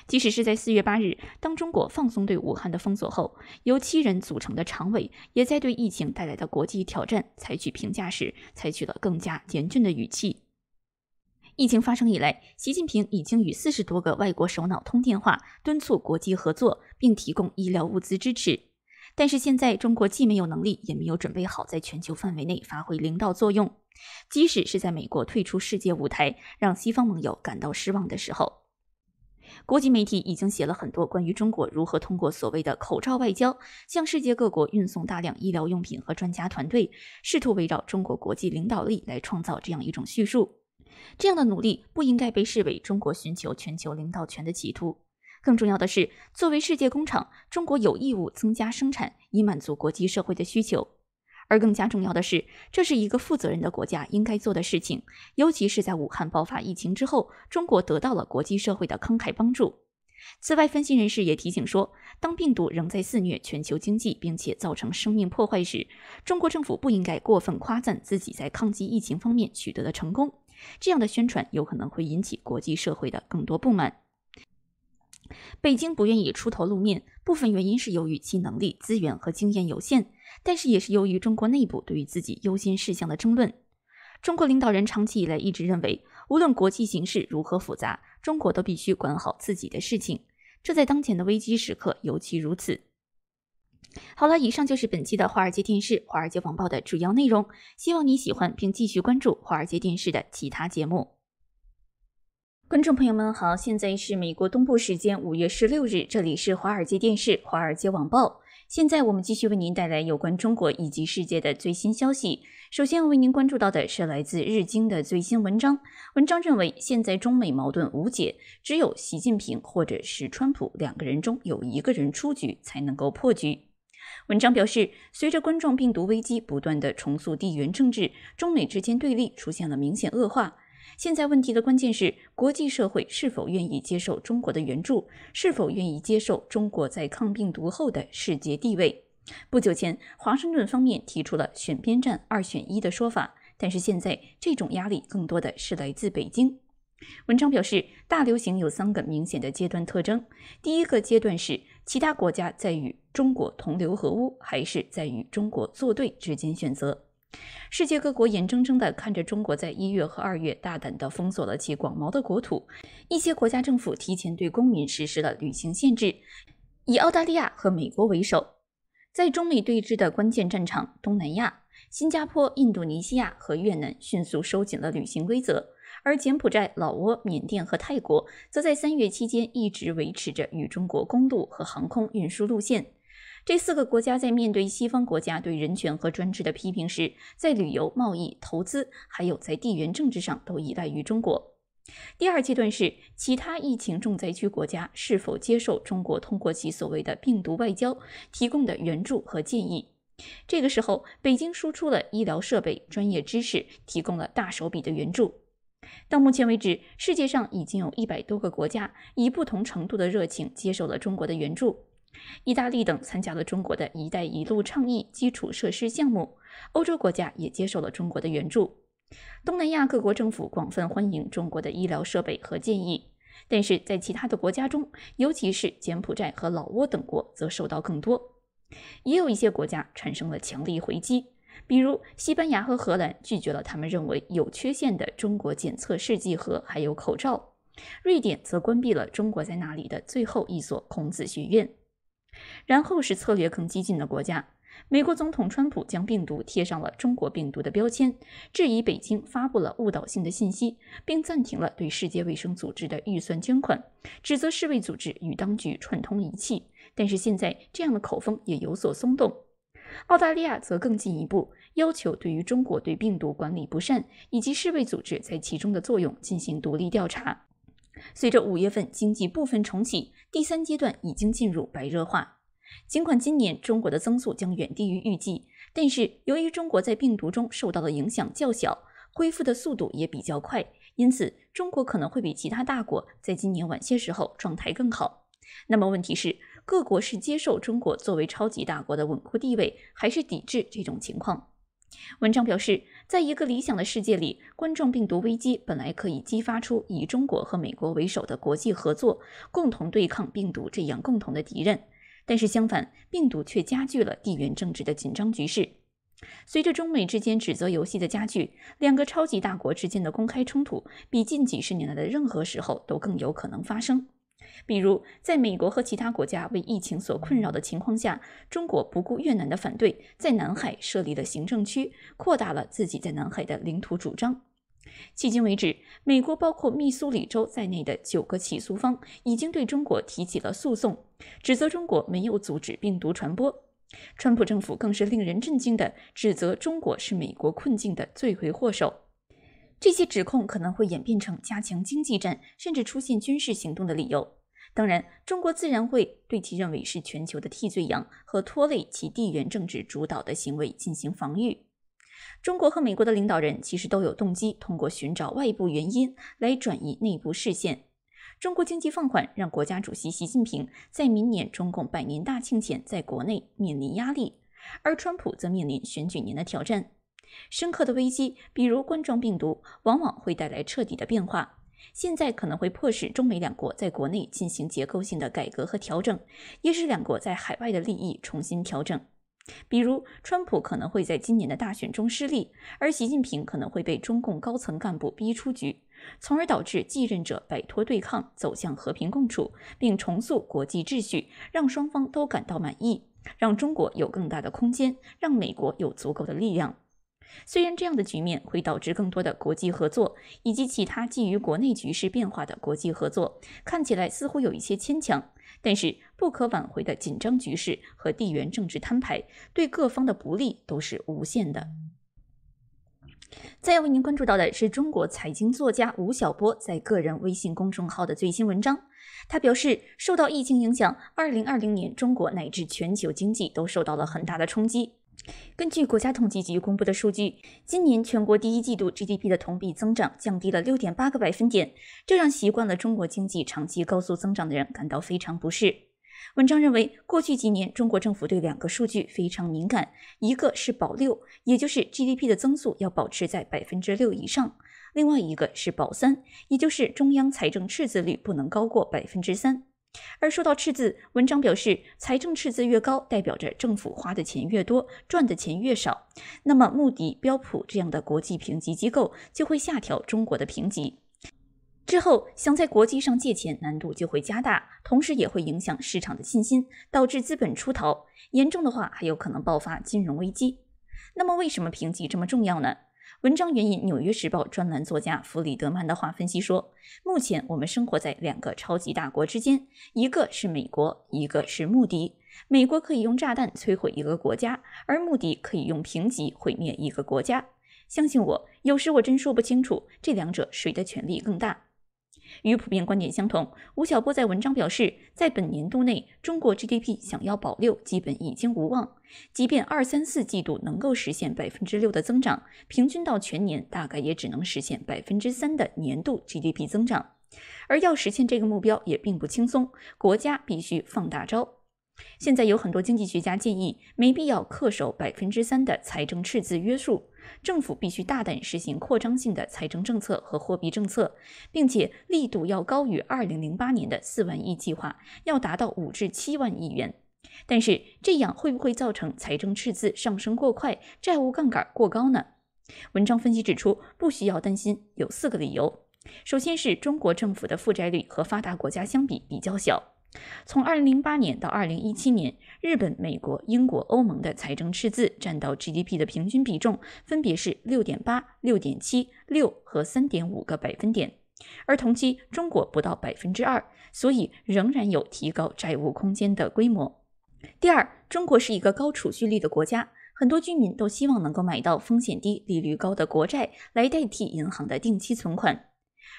即使是在四月八日，当中国放松对武汉的封锁后，由七人组成的常委也在对疫情带来的国际挑战采取评价时，采取了更加严峻的语气。疫情发生以来，习近平已经与四十多个外国首脑通电话，敦促国际合作，并提供医疗物资支持。但是现在，中国既没有能力，也没有准备好在全球范围内发挥领导作用。即使是在美国退出世界舞台，让西方盟友感到失望的时候。国际媒体已经写了很多关于中国如何通过所谓的“口罩外交”向世界各国运送大量医疗用品和专家团队，试图围绕中国国际领导力来创造这样一种叙述。这样的努力不应该被视为中国寻求全球领导权的企图。更重要的是，作为世界工厂，中国有义务增加生产，以满足国际社会的需求。而更加重要的是，这是一个负责任的国家应该做的事情。尤其是在武汉爆发疫情之后，中国得到了国际社会的慷慨帮助。此外，分析人士也提醒说，当病毒仍在肆虐全球经济，并且造成生命破坏时，中国政府不应该过分夸赞自己在抗击疫情方面取得的成功。这样的宣传有可能会引起国际社会的更多不满。北京不愿意出头露面，部分原因是由于其能力、资源和经验有限，但是也是由于中国内部对于自己优先事项的争论。中国领导人长期以来一直认为，无论国际形势如何复杂，中国都必须管好自己的事情，这在当前的危机时刻尤其如此。好了，以上就是本期的华尔街电视、华尔街网报的主要内容。希望你喜欢，并继续关注华尔街电视的其他节目。观众朋友们好，现在是美国东部时间五月十六日，这里是华尔街电视、华尔街网报。现在我们继续为您带来有关中国以及世界的最新消息。首先为您关注到的是来自日经的最新文章。文章认为，现在中美矛盾无解，只有习近平或者是川普两个人中有一个人出局，才能够破局。文章表示，随着冠状病毒危机不断的重塑地缘政治，中美之间对立出现了明显恶化。现在问题的关键是，国际社会是否愿意接受中国的援助，是否愿意接受中国在抗病毒后的世界地位。不久前，华盛顿方面提出了选边站、二选一的说法，但是现在这种压力更多的是来自北京。文章表示，大流行有三个明显的阶段特征。第一个阶段是，其他国家在与中国同流合污，还是在与中国作对之间选择。世界各国眼睁睁地看着中国在一月和二月大胆地封锁了其广袤的国土，一些国家政府提前对公民实施了旅行限制，以澳大利亚和美国为首。在中美对峙的关键战场东南亚，新加坡、印度尼西亚和越南迅速收紧了旅行规则。而柬埔寨、老挝、缅甸和泰国则在三月期间一直维持着与中国公路和航空运输路线。这四个国家在面对西方国家对人权和专制的批评时，在旅游、贸易、投资，还有在地缘政治上都依赖于中国。第二阶段是其他疫情重灾区国家是否接受中国通过其所谓的病毒外交提供的援助和建议。这个时候，北京输出了医疗设备、专业知识，提供了大手笔的援助。到目前为止，世界上已经有一百多个国家以不同程度的热情接受了中国的援助。意大利等参加了中国的一带一路倡议基础设施项目，欧洲国家也接受了中国的援助。东南亚各国政府广泛欢迎中国的医疗设备和建议，但是在其他的国家中，尤其是柬埔寨和老挝等国，则受到更多。也有一些国家产生了强力回击。比如，西班牙和荷兰拒绝了他们认为有缺陷的中国检测试剂盒，还有口罩；瑞典则关闭了中国在那里的最后一所孔子学院。然后是策略更激进的国家，美国总统川普将病毒贴上了中国病毒的标签，质疑北京发布了误导性的信息，并暂停了对世界卫生组织的预算捐款，指责世卫组织与当局串通一气。但是现在这样的口风也有所松动。澳大利亚则更进一步，要求对于中国对病毒管理不善以及世卫组织在其中的作用进行独立调查。随着五月份经济部分重启，第三阶段已经进入白热化。尽管今年中国的增速将远低于预计，但是由于中国在病毒中受到的影响较小，恢复的速度也比较快，因此中国可能会比其他大国在今年晚些时候状态更好。那么问题是？各国是接受中国作为超级大国的稳固地位，还是抵制这种情况？文章表示，在一个理想的世界里，冠状病毒危机本来可以激发出以中国和美国为首的国际合作，共同对抗病毒这样共同的敌人。但是相反，病毒却加剧了地缘政治的紧张局势。随着中美之间指责游戏的加剧，两个超级大国之间的公开冲突比近几十年来的任何时候都更有可能发生。比如，在美国和其他国家为疫情所困扰的情况下，中国不顾越南的反对，在南海设立了行政区，扩大了自己在南海的领土主张。迄今为止，美国包括密苏里州在内的九个起诉方已经对中国提起了诉讼，指责中国没有阻止病毒传播。川普政府更是令人震惊地指责中国是美国困境的罪魁祸首。这些指控可能会演变成加强经济战，甚至出现军事行动的理由。当然，中国自然会对其认为是全球的替罪羊和拖累其地缘政治主导的行为进行防御。中国和美国的领导人其实都有动机通过寻找外部原因来转移内部视线。中国经济放缓让国家主席习近平在明年中共百年大庆前在国内面临压力，而川普则面临选举年的挑战。深刻的危机，比如冠状病毒，往往会带来彻底的变化。现在可能会迫使中美两国在国内进行结构性的改革和调整，也使两国在海外的利益重新调整。比如，川普可能会在今年的大选中失利，而习近平可能会被中共高层干部逼出局，从而导致继任者摆脱对抗，走向和平共处，并重塑国际秩序，让双方都感到满意，让中国有更大的空间，让美国有足够的力量。虽然这样的局面会导致更多的国际合作以及其他基于国内局势变化的国际合作，看起来似乎有一些牵强，但是不可挽回的紧张局势和地缘政治摊牌对各方的不利都是无限的。再要为您关注到的是中国财经作家吴晓波在个人微信公众号的最新文章，他表示，受到疫情影响，2020年中国乃至全球经济都受到了很大的冲击。根据国家统计局公布的数据，今年全国第一季度 GDP 的同比增长降低了六点八个百分点，这让习惯了中国经济长期高速增长的人感到非常不适。文章认为，过去几年中国政府对两个数据非常敏感，一个是保六，也就是 GDP 的增速要保持在百分之六以上；另外一个是保三，也就是中央财政赤字率不能高过百分之三。而说到赤字，文章表示，财政赤字越高，代表着政府花的钱越多，赚的钱越少。那么，穆迪、标普这样的国际评级机构就会下调中国的评级。之后，想在国际上借钱难度就会加大，同时也会影响市场的信心，导致资本出逃。严重的话，还有可能爆发金融危机。那么，为什么评级这么重要呢？文章援引《纽约时报》专栏作家弗里德曼的话分析说：“目前我们生活在两个超级大国之间，一个是美国，一个是穆迪。美国可以用炸弹摧毁一个国家，而穆迪可以用评级毁灭一个国家。相信我，有时我真说不清楚这两者谁的权力更大。”与普遍观点相同，吴晓波在文章表示，在本年度内，中国 GDP 想要保六，基本已经无望。即便二三四季度能够实现百分之六的增长，平均到全年大概也只能实现百分之三的年度 GDP 增长。而要实现这个目标也并不轻松，国家必须放大招。现在有很多经济学家建议，没必要恪守百分之三的财政赤字约束。政府必须大胆实行扩张性的财政政策和货币政策，并且力度要高于2008年的四万亿计划，要达到五至七万亿元。但是这样会不会造成财政赤字上升过快、债务杠杆过高呢？文章分析指出，不需要担心，有四个理由。首先是中国政府的负债率和发达国家相比比较小。从2008年到2017年，日本、美国、英国、欧盟的财政赤字占到 GDP 的平均比重分别是6.8、6.7、6和3.5个百分点，而同期中国不到百分之二，所以仍然有提高债务空间的规模。第二，中国是一个高储蓄率的国家，很多居民都希望能够买到风险低、利率高的国债来代替银行的定期存款。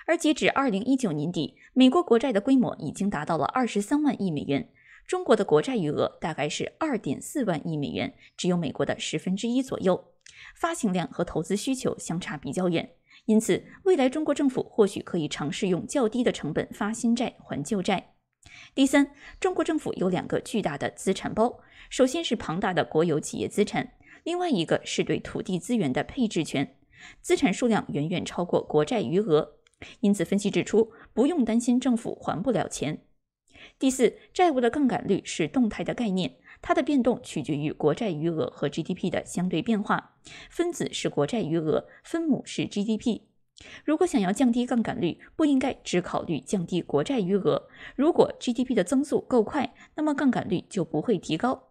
而截止二零一九年底，美国国债的规模已经达到了二十三万亿美元，中国的国债余额大概是二点四万亿美元，只有美国的十分之一左右，发行量和投资需求相差比较远。因此，未来中国政府或许可以尝试用较低的成本发新债还旧债。第三，中国政府有两个巨大的资产包，首先是庞大的国有企业资产，另外一个是对土地资源的配置权，资产数量远远超过国债余额。因此，分析指出，不用担心政府还不了钱。第四，债务的杠杆率是动态的概念，它的变动取决于国债余额和 GDP 的相对变化。分子是国债余额，分母是 GDP。如果想要降低杠杆率，不应该只考虑降低国债余额。如果 GDP 的增速够快，那么杠杆率就不会提高。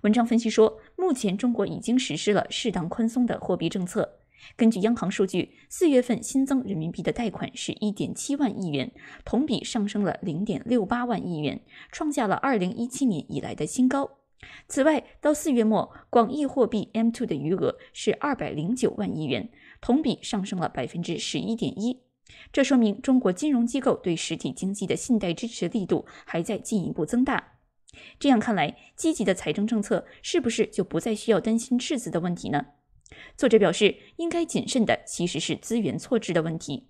文章分析说，目前中国已经实施了适当宽松的货币政策。根据央行数据，四月份新增人民币的贷款是一点七万亿元，同比上升了零点六八万亿元，创下了二零一七年以来的新高。此外，到四月末，广义货币 M2 的余额是二百零九万亿元，同比上升了百分之十一点一。这说明中国金融机构对实体经济的信贷支持力度还在进一步增大。这样看来，积极的财政政策是不是就不再需要担心赤字的问题呢？作者表示，应该谨慎的其实是资源错置的问题。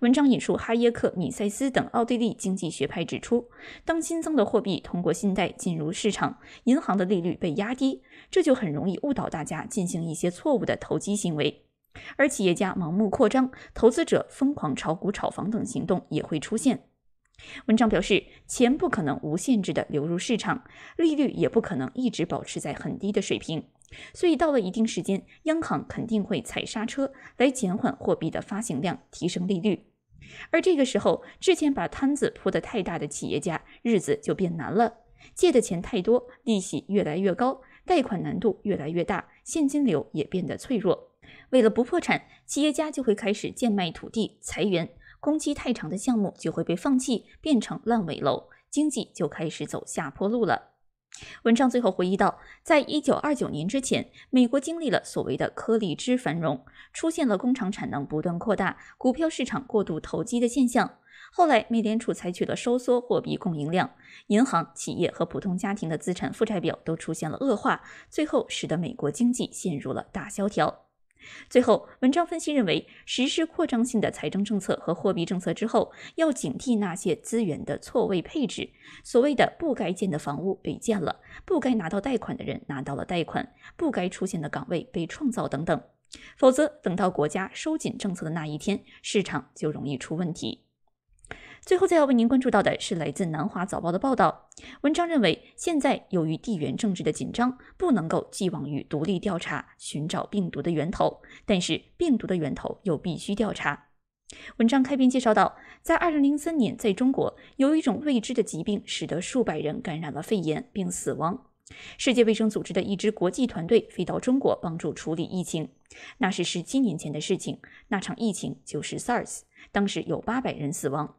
文章引述哈耶克、米塞斯等奥地利经济学派指出，当新增的货币通过信贷进入市场，银行的利率被压低，这就很容易误导大家进行一些错误的投机行为，而企业家盲目扩张、投资者疯狂炒股炒房等行动也会出现。文章表示，钱不可能无限制的流入市场，利率也不可能一直保持在很低的水平。所以到了一定时间，央行肯定会踩刹车，来减缓货币的发行量，提升利率。而这个时候，之前把摊子铺得太大的企业家，日子就变难了。借的钱太多，利息越来越高，贷款难度越来越大，现金流也变得脆弱。为了不破产，企业家就会开始贱卖土地、裁员，工期太长的项目就会被放弃，变成烂尾楼，经济就开始走下坡路了。文章最后回忆到，在一九二九年之前，美国经历了所谓的颗粒之繁荣，出现了工厂产能不断扩大、股票市场过度投机的现象。后来，美联储采取了收缩货币供应量，银行、企业和普通家庭的资产负债表都出现了恶化，最后使得美国经济陷入了大萧条。最后，文章分析认为，实施扩张性的财政政策和货币政策之后，要警惕那些资源的错位配置。所谓的不该建的房屋被建了，不该拿到贷款的人拿到了贷款，不该出现的岗位被创造等等。否则，等到国家收紧政策的那一天，市场就容易出问题。最后再要为您关注到的是来自南华早报的报道。文章认为，现在由于地缘政治的紧张，不能够寄望于独立调查寻找病毒的源头，但是病毒的源头又必须调查。文章开篇介绍到，在2003年，在中国有一种未知的疾病，使得数百人感染了肺炎并死亡。世界卫生组织的一支国际团队飞到中国帮助处理疫情，那是十七年前的事情。那场疫情就是 SARS，当时有八百人死亡。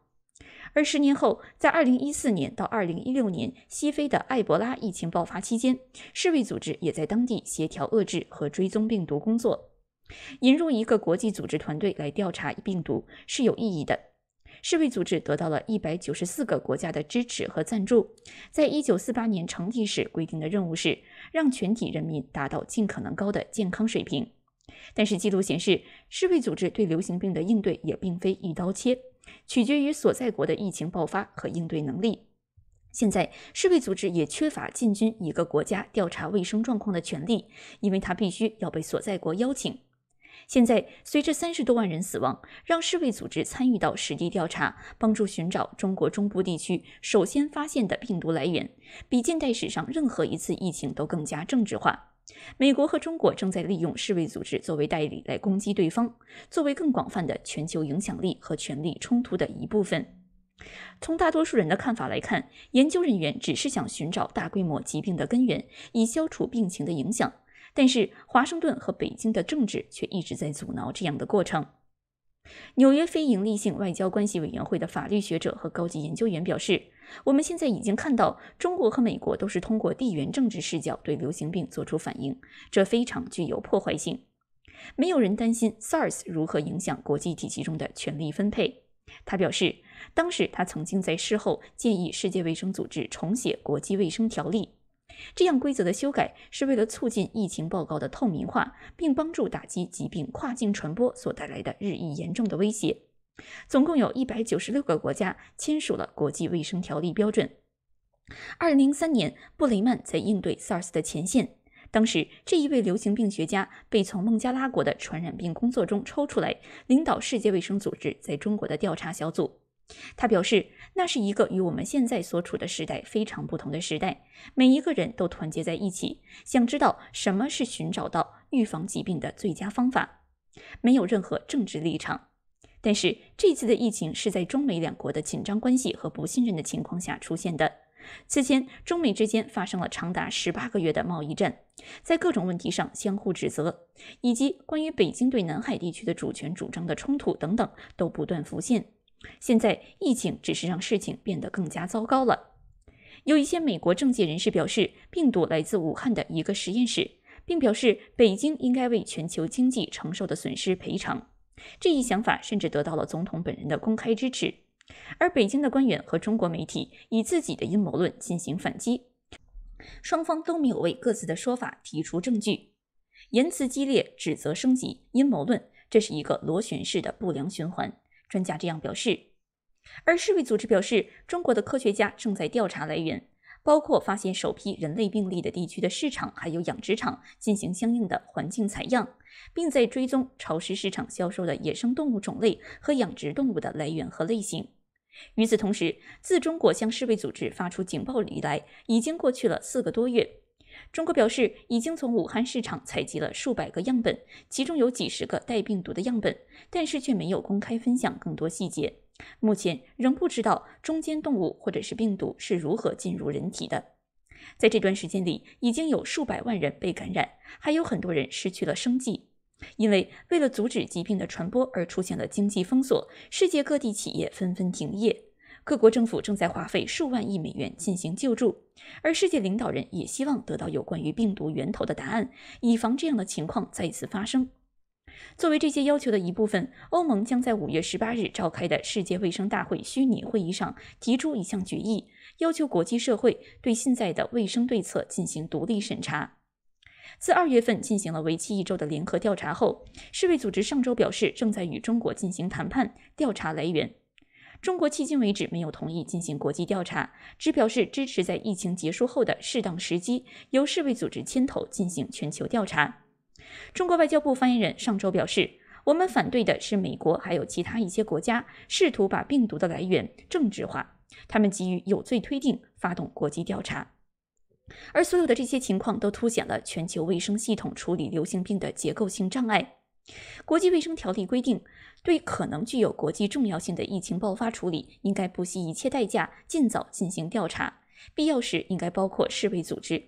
而十年后，在二零一四年到二零一六年西非的埃博拉疫情爆发期间，世卫组织也在当地协调遏制和追踪病毒工作。引入一个国际组织团队来调查病毒是有意义的。世卫组织得到了一百九十四个国家的支持和赞助。在一九四八年成立时规定的任务是让全体人民达到尽可能高的健康水平。但是记录显示，世卫组织对流行病的应对也并非一刀切。取决于所在国的疫情爆发和应对能力。现在，世卫组织也缺乏进军一个国家调查卫生状况的权利，因为它必须要被所在国邀请。现在，随着三十多万人死亡，让世卫组织参与到实地调查，帮助寻找中国中部地区首先发现的病毒来源，比近代史上任何一次疫情都更加政治化。美国和中国正在利用世卫组织作为代理来攻击对方，作为更广泛的全球影响力和权力冲突的一部分。从大多数人的看法来看，研究人员只是想寻找大规模疾病的根源，以消除病情的影响。但是，华盛顿和北京的政治却一直在阻挠这样的过程。纽约非营利性外交关系委员会的法律学者和高级研究员表示：“我们现在已经看到，中国和美国都是通过地缘政治视角对流行病做出反应，这非常具有破坏性。没有人担心 SARS 如何影响国际体系中的权力分配。”他表示，当时他曾经在事后建议世界卫生组织重写国际卫生条例。这样规则的修改是为了促进疫情报告的透明化，并帮助打击疾病跨境传播所带来的日益严重的威胁。总共有一百九十六个国家签署了国际卫生条例标准。二零零三年，布雷曼在应对 SARS 的前线，当时这一位流行病学家被从孟加拉国的传染病工作中抽出来，领导世界卫生组织在中国的调查小组。他表示，那是一个与我们现在所处的时代非常不同的时代。每一个人都团结在一起，想知道什么是寻找到预防疾病的最佳方法。没有任何政治立场。但是这次的疫情是在中美两国的紧张关系和不信任的情况下出现的。此前，中美之间发生了长达十八个月的贸易战，在各种问题上相互指责，以及关于北京对南海地区的主权主张的冲突等等，都不断浮现。现在，疫情只是让事情变得更加糟糕了。有一些美国政界人士表示，病毒来自武汉的一个实验室，并表示北京应该为全球经济承受的损失赔偿。这一想法甚至得到了总统本人的公开支持。而北京的官员和中国媒体以自己的阴谋论进行反击，双方都没有为各自的说法提出证据，言辞激烈，指责升级，阴谋论，这是一个螺旋式的不良循环。专家这样表示。而世卫组织表示，中国的科学家正在调查来源，包括发现首批人类病例的地区的市场，还有养殖场进行相应的环境采样，并在追踪潮湿市场销售的野生动物种类和养殖动物的来源和类型。与此同时，自中国向世卫组织发出警报以来，已经过去了四个多月。中国表示，已经从武汉市场采集了数百个样本，其中有几十个带病毒的样本，但是却没有公开分享更多细节。目前仍不知道中间动物或者是病毒是如何进入人体的。在这段时间里，已经有数百万人被感染，还有很多人失去了生计。因为为了阻止疾病的传播而出现了经济封锁，世界各地企业纷纷停业，各国政府正在花费数万亿美元进行救助，而世界领导人也希望得到有关于病毒源头的答案，以防这样的情况再次发生。作为这些要求的一部分，欧盟将在五月十八日召开的世界卫生大会虚拟会议上提出一项决议，要求国际社会对现在的卫生对策进行独立审查。自二月份进行了为期一周的联合调查后，世卫组织上周表示正在与中国进行谈判，调查来源。中国迄今为止没有同意进行国际调查，只表示支持在疫情结束后的适当时机，由世卫组织牵头进行全球调查。中国外交部发言人上周表示：“我们反对的是美国还有其他一些国家试图把病毒的来源政治化，他们基于有罪推定发动国际调查。”而所有的这些情况都凸显了全球卫生系统处理流行病的结构性障碍。国际卫生条例规定，对可能具有国际重要性的疫情爆发处理，应该不惜一切代价尽早进行调查，必要时应该包括世卫组织。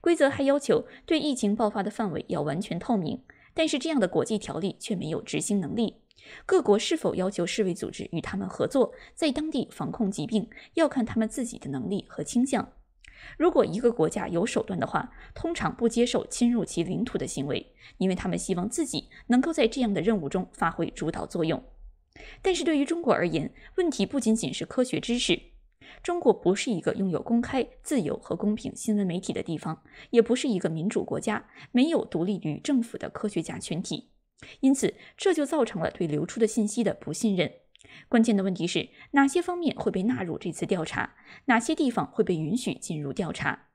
规则还要求对疫情爆发的范围要完全透明，但是这样的国际条例却没有执行能力。各国是否要求世卫组织与他们合作，在当地防控疾病，要看他们自己的能力和倾向。如果一个国家有手段的话，通常不接受侵入其领土的行为，因为他们希望自己能够在这样的任务中发挥主导作用。但是对于中国而言，问题不仅仅是科学知识。中国不是一个拥有公开、自由和公平新闻媒体的地方，也不是一个民主国家，没有独立于政府的科学家群体。因此，这就造成了对流出的信息的不信任。关键的问题是哪些方面会被纳入这次调查？哪些地方会被允许进入调查？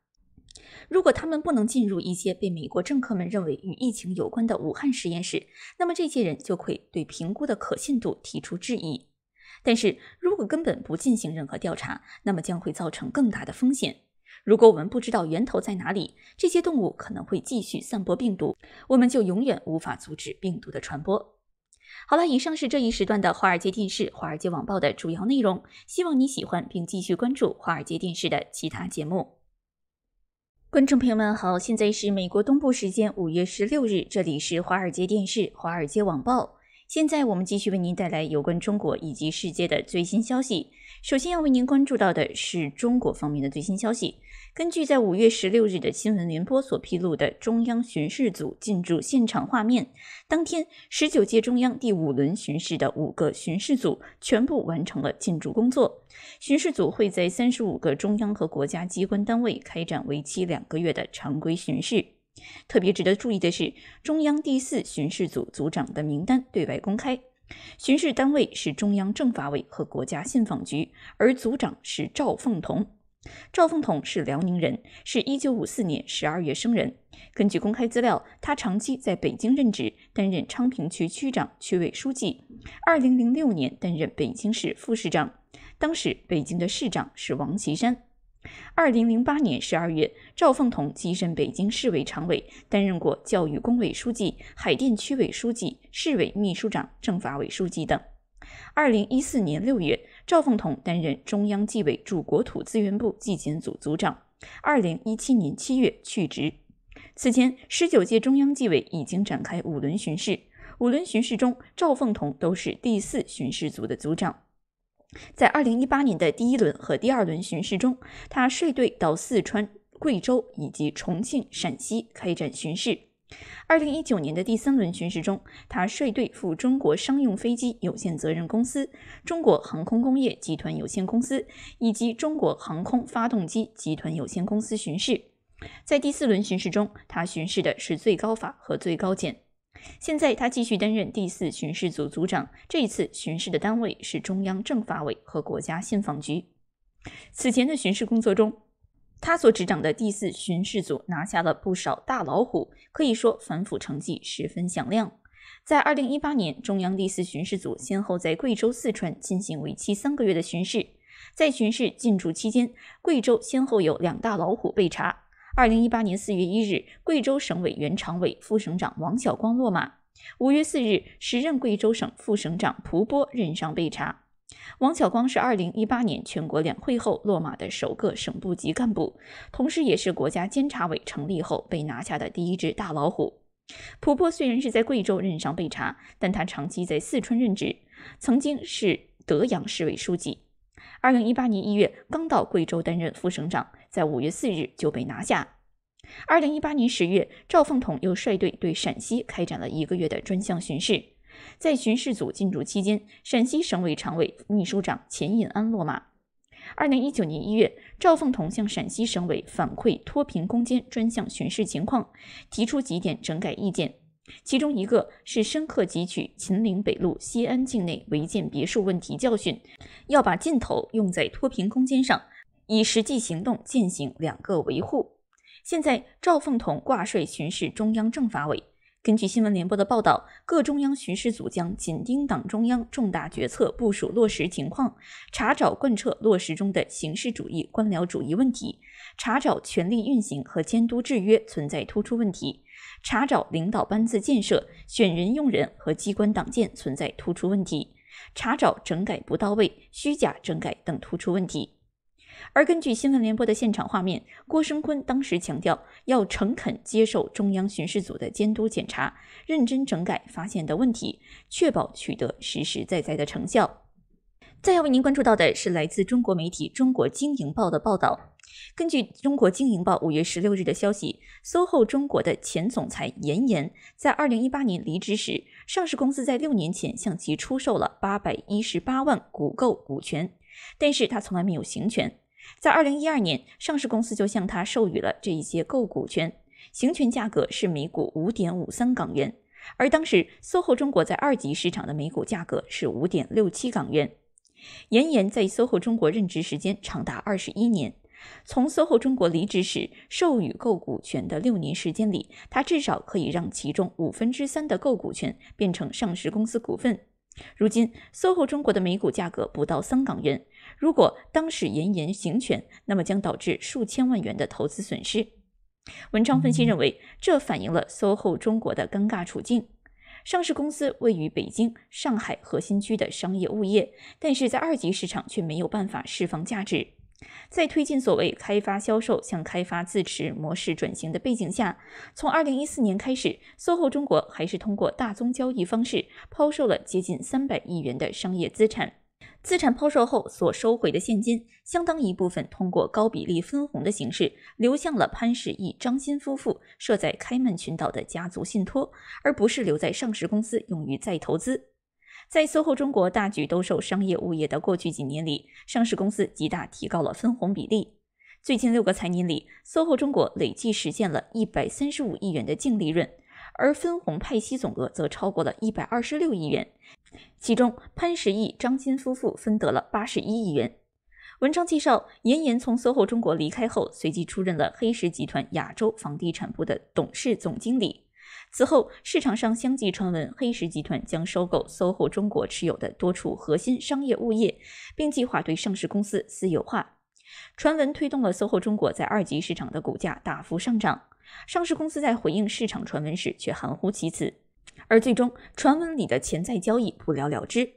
如果他们不能进入一些被美国政客们认为与疫情有关的武汉实验室，那么这些人就会对评估的可信度提出质疑。但是如果根本不进行任何调查，那么将会造成更大的风险。如果我们不知道源头在哪里，这些动物可能会继续散播病毒，我们就永远无法阻止病毒的传播。好了，以上是这一时段的华尔街电视、华尔街网报的主要内容。希望你喜欢，并继续关注华尔街电视的其他节目。观众朋友们好，现在是美国东部时间五月十六日，这里是华尔街电视、华尔街网报。现在我们继续为您带来有关中国以及世界的最新消息。首先要为您关注到的是中国方面的最新消息。根据在五月十六日的新闻联播所披露的中央巡视组进驻现场画面，当天十九届中央第五轮巡视的五个巡视组全部完成了进驻工作。巡视组会在三十五个中央和国家机关单位开展为期两个月的常规巡视。特别值得注意的是，中央第四巡视组组长的名单对外公开，巡视单位是中央政法委和国家信访局，而组长是赵凤同。赵凤桐是辽宁人，是一九五四年十二月生人。根据公开资料，他长期在北京任职，担任昌平区区长、区委书记。二零零六年担任北京市副市长，当时北京的市长是王岐山。二零零八年十二月，赵凤桐跻身北京市委常委，担任过教育工委书记、海淀区委书记、市委秘书长、政法委书记等。二零一四年六月，赵凤同担任中央纪委驻国土资源部纪检组组长。二零一七年七月去职。此前，十九届中央纪委已经展开五轮巡视，五轮巡视中，赵凤同都是第四巡视组的组长。在二零一八年的第一轮和第二轮巡视中，他率队到四川、贵州以及重庆、陕西开展巡视。二零一九年的第三轮巡视中，他率队赴中国商用飞机有限责任公司、中国航空工业集团有限公司以及中国航空发动机集团有限公司巡视。在第四轮巡视中，他巡视的是最高法和最高检。现在他继续担任第四巡视组组长，这一次巡视的单位是中央政法委和国家信访局。此前的巡视工作中，他所执掌的第四巡视组拿下了不少大老虎，可以说反腐成绩十分响亮。在二零一八年，中央第四巡视组先后在贵州、四川进行为期三个月的巡视，在巡视进驻期间，贵州先后有两大老虎被查。二零一八年四月一日，贵州省委原常委、副省长王晓光落马。五月四日，时任贵州省副省长蒲波任上被查。王晓光是二零一八年全国两会后落马的首个省部级干部，同时也是国家监察委成立后被拿下的第一只大老虎。蒲波虽然是在贵州任上被查，但他长期在四川任职，曾经是德阳市委书记。二零一八年一月，刚到贵州担任副省长，在五月四日就被拿下。二零一八年十月，赵凤桐又率队对陕西开展了一个月的专项巡视。在巡视组进驻期间，陕西省委常委、秘书长钱引安落马。二零一九年一月，赵凤同向陕西省委反馈脱贫攻坚专项巡视情况，提出几点整改意见。其中一个是深刻汲取秦岭北路西安境内违建别墅问题教训，要把劲头用在脱贫攻坚上，以实际行动践行两个维护。现在赵凤同挂帅巡视中央政法委。根据新闻联播的报道，各中央巡视组将紧盯党中央重大决策部署落实情况，查找贯彻落实中的形式主义、官僚主义问题，查找权力运行和监督制约存在突出问题。查找领导班子建设、选人用人和机关党建存在突出问题，查找整改不到位、虚假整改等突出问题。而根据新闻联播的现场画面，郭声琨当时强调要诚恳接受中央巡视组的监督检查，认真整改发现的问题，确保取得实实在在的成效。再要为您关注到的是来自中国媒体《中国经营报》的报道。根据中国经营报五月十六日的消息，SOHO 中国的前总裁严岩在二零一八年离职时，上市公司在六年前向其出售了八百一十八万股购股权，但是他从来没有行权。在二零一二年，上市公司就向他授予了这一些购股权，行权价格是每股五点五三港元，而当时 SOHO 中国在二级市场的每股价格是五点六七港元。严岩在 SOHO 中国任职时间长达二十一年。从 SOHO 中国离职时授予购股权的六年时间里，他至少可以让其中五分之三的购股权变成上市公司股份。如今，SOHO 中国的每股价格不到三港元，如果当时严严行权，那么将导致数千万元的投资损失。文章分析认为，这反映了 SOHO 中国的尴尬处境。上市公司位于北京、上海核心区的商业物业，但是在二级市场却没有办法释放价值。在推进所谓开发销售向开发自持模式转型的背景下，从二零一四年开始，SOHO 中国还是通过大宗交易方式抛售了接近三百亿元的商业资产。资产抛售后所收回的现金，相当一部分通过高比例分红的形式流向了潘石屹、张欣夫妇设在开曼群岛的家族信托，而不是留在上市公司用于再投资。在 SOHO 中国大举兜售商业物业的过去几年里，上市公司极大提高了分红比例。最近六个财年里，SOHO 中国累计实现了一百三十五亿元的净利润，而分红派息总额则超过了一百二十六亿元。其中，潘石屹、张欣夫妇分得了八十一亿元。文章介绍，严岩从 SOHO 中国离开后，随即出任了黑石集团亚洲房地产部的董事总经理。此后，市场上相继传闻黑石集团将收购 SOHO 中国持有的多处核心商业物业，并计划对上市公司私有化。传闻推动了 SOHO 中国在二级市场的股价大幅上涨。上市公司在回应市场传闻时却含糊其辞，而最终传闻里的潜在交易不了了之。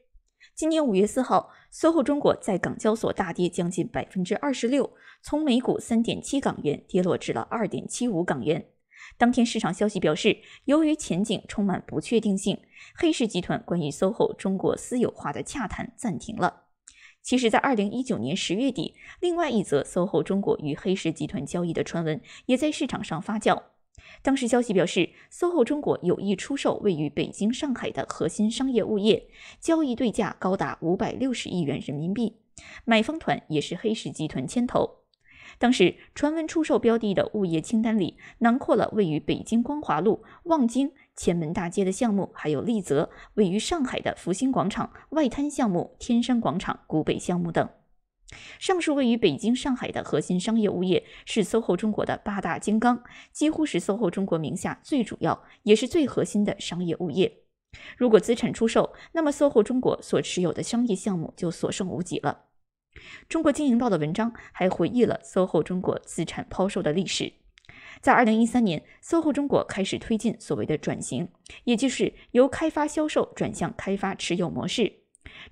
今年五月四号，SOHO 中国在港交所大跌将近百分之二十六，从每股三点七港元跌落至了二点七五港元。当天市场消息表示，由于前景充满不确定性，黑石集团关于 SOHO 中国私有化的洽谈暂停了。其实，在二零一九年十月底，另外一则 SOHO 中国与黑石集团交易的传闻也在市场上发酵。当时消息表示，SOHO 中国有意出售位于北京、上海的核心商业物业，交易对价高达五百六十亿元人民币，买方团也是黑石集团牵头。当时传闻出售标的的物业清单里，囊括了位于北京光华路、望京、前门大街的项目，还有丽泽位于上海的福星广场、外滩项目、天山广场、古北项目等。上述位于北京、上海的核心商业物业是 SOHO 中国的八大金刚，几乎是 SOHO 中国名下最主要也是最核心的商业物业。如果资产出售，那么 SOHO 中国所持有的商业项目就所剩无几了。中国经营报的文章还回忆了 SOHO 中国资产抛售的历史。在2013年，SOHO 中国开始推进所谓的转型，也就是由开发销售转向开发持有模式，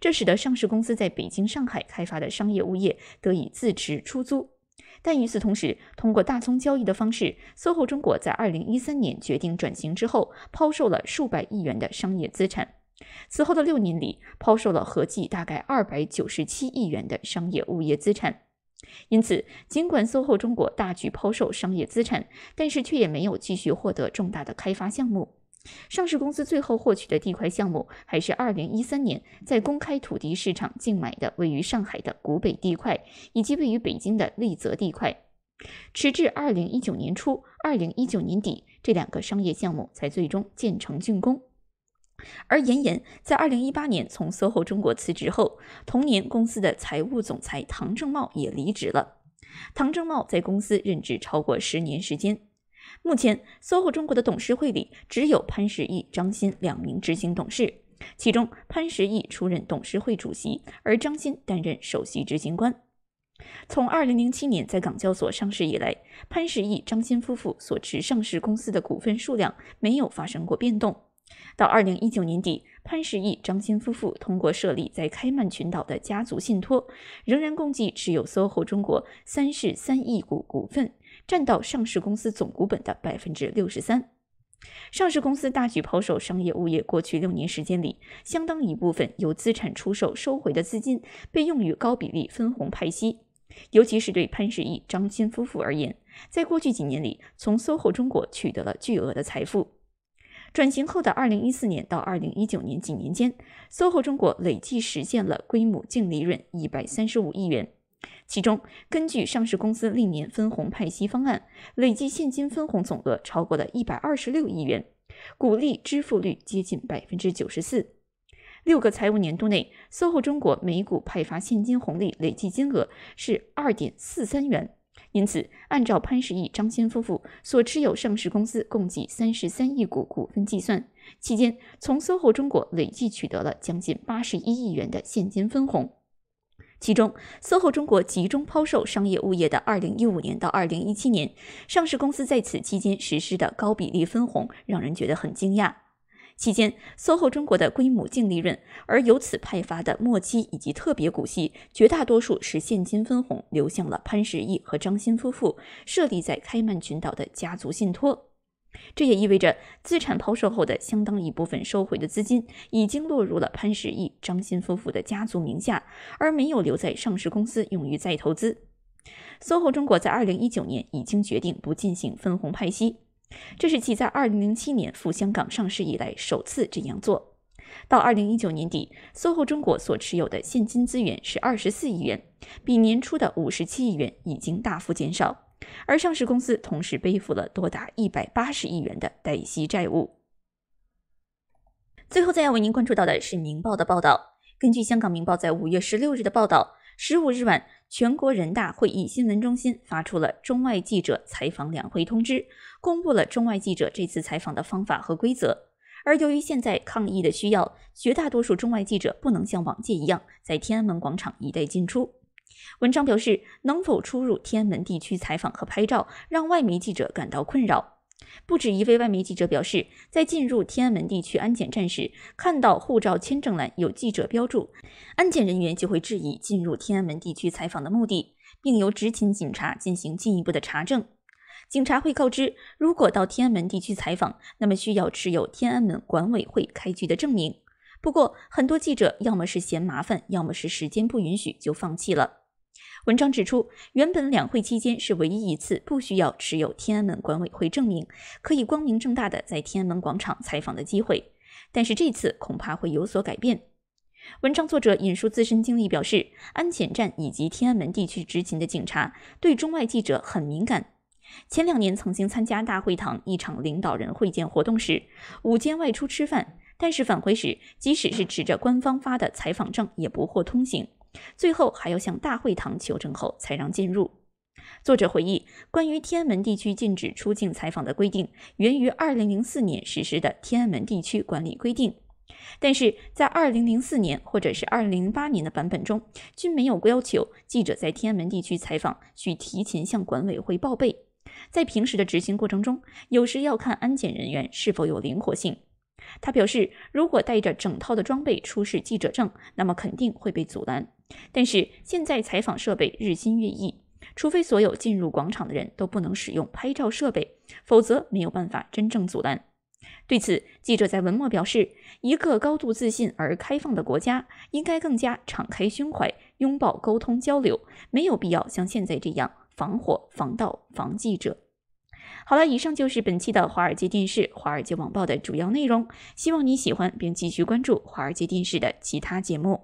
这使得上市公司在北京、上海开发的商业物业得以自持出租。但与此同时，通过大宗交易的方式，SOHO 中国在2013年决定转型之后，抛售了数百亿元的商业资产。此后的六年里，抛售了合计大概二百九十七亿元的商业物业资产。因此，尽管 SOHO 中国大举抛售商业资产，但是却也没有继续获得重大的开发项目。上市公司最后获取的地块项目，还是二零一三年在公开土地市场竞买的位于上海的古北地块，以及位于北京的丽泽地块。直至二零一九年初、二零一九年底，这两个商业项目才最终建成竣工。而严严在二零一八年从 SOHO 中国辞职后，同年公司的财务总裁唐正茂也离职了。唐正茂在公司任职超过十年时间。目前，SOHO 中国的董事会里只有潘石屹、张欣两名执行董事，其中潘石屹出任董事会主席，而张欣担任首席执行官。从二零零七年在港交所上市以来，潘石屹、张欣夫妇所持上市公司的股份数量没有发生过变动。到二零一九年底，潘石屹、张欣夫妇通过设立在开曼群岛的家族信托，仍然共计持有 SOHO 中国三十三亿股股份，占到上市公司总股本的百分之六十三。上市公司大举抛售商业物业，过去六年时间里，相当一部分由资产出售收回的资金被用于高比例分红派息，尤其是对潘石屹、张欣夫妇而言，在过去几年里，从 SOHO 中国取得了巨额的财富。转型后的二零一四年到二零一九年几年间，SOHO 中国累计实现了规模净利润一百三十五亿元，其中根据上市公司历年分红派息方案，累计现金分红总额超过了一百二十六亿元，股利支付率接近百分之九十四。六个财务年度内，SOHO 中国每股派发现金红利累计金额是二点四三元。因此，按照潘石屹、张欣夫妇所持有上市公司共计三十三亿股股份计算，期间从 SOHO 中国累计取得了将近八十一亿元的现金分红。其中，SOHO 中国集中抛售商业物业的二零一五年到二零一七年，上市公司在此期间实施的高比例分红，让人觉得很惊讶。期间，SOHO 中国的规模净利润，而由此派发的末期以及特别股息，绝大多数是现金分红流向了潘石屹和张欣夫妇设立在开曼群岛的家族信托。这也意味着，资产抛售后的相当一部分收回的资金，已经落入了潘石屹、张欣夫妇的家族名下，而没有留在上市公司用于再投资。SOHO 中国在二零一九年已经决定不进行分红派息。这是其在2007年赴香港上市以来首次这样做。到2019年底，SOHO 中国所持有的现金资源是24亿元，比年初的57亿元已经大幅减少。而上市公司同时背负了多达180亿元的贷息债务。最后再要为您关注到的是《明报》的报道。根据香港《明报》在5月16日的报道。十五日晚，全国人大会议新闻中心发出了中外记者采访两会通知，公布了中外记者这次采访的方法和规则。而由于现在抗疫的需要，绝大多数中外记者不能像往届一样在天安门广场一带进出。文章表示，能否出入天安门地区采访和拍照，让外媒记者感到困扰。不止一位外媒记者表示，在进入天安门地区安检站时，看到护照签证栏有记者标注，安检人员就会质疑进入天安门地区采访的目的，并由执勤警察进行进一步的查证。警察会告知，如果到天安门地区采访，那么需要持有天安门管委会开具的证明。不过，很多记者要么是嫌麻烦，要么是时间不允许，就放弃了。文章指出，原本两会期间是唯一一次不需要持有天安门管委会证明，可以光明正大的在天安门广场采访的机会，但是这次恐怕会有所改变。文章作者引述自身经历表示，安检站以及天安门地区执勤的警察对中外记者很敏感。前两年曾经参加大会堂一场领导人会见活动时，午间外出吃饭，但是返回时，即使是持着官方发的采访证，也不获通行。最后还要向大会堂求证后才让进入。作者回忆，关于天安门地区禁止出境采访的规定，源于2004年实施的《天安门地区管理规定》，但是在2004年或者是2008年的版本中，均没有要求记者在天安门地区采访需提前向管委会报备。在平时的执行过程中，有时要看安检人员是否有灵活性。他表示，如果带着整套的装备出示记者证，那么肯定会被阻拦。但是现在采访设备日新月异，除非所有进入广场的人都不能使用拍照设备，否则没有办法真正阻拦。对此，记者在文末表示：“一个高度自信而开放的国家，应该更加敞开胸怀，拥抱沟通交流，没有必要像现在这样防火、防盗、防记者。”好了，以上就是本期的华尔街电视、华尔街网报的主要内容。希望你喜欢，并继续关注华尔街电视的其他节目。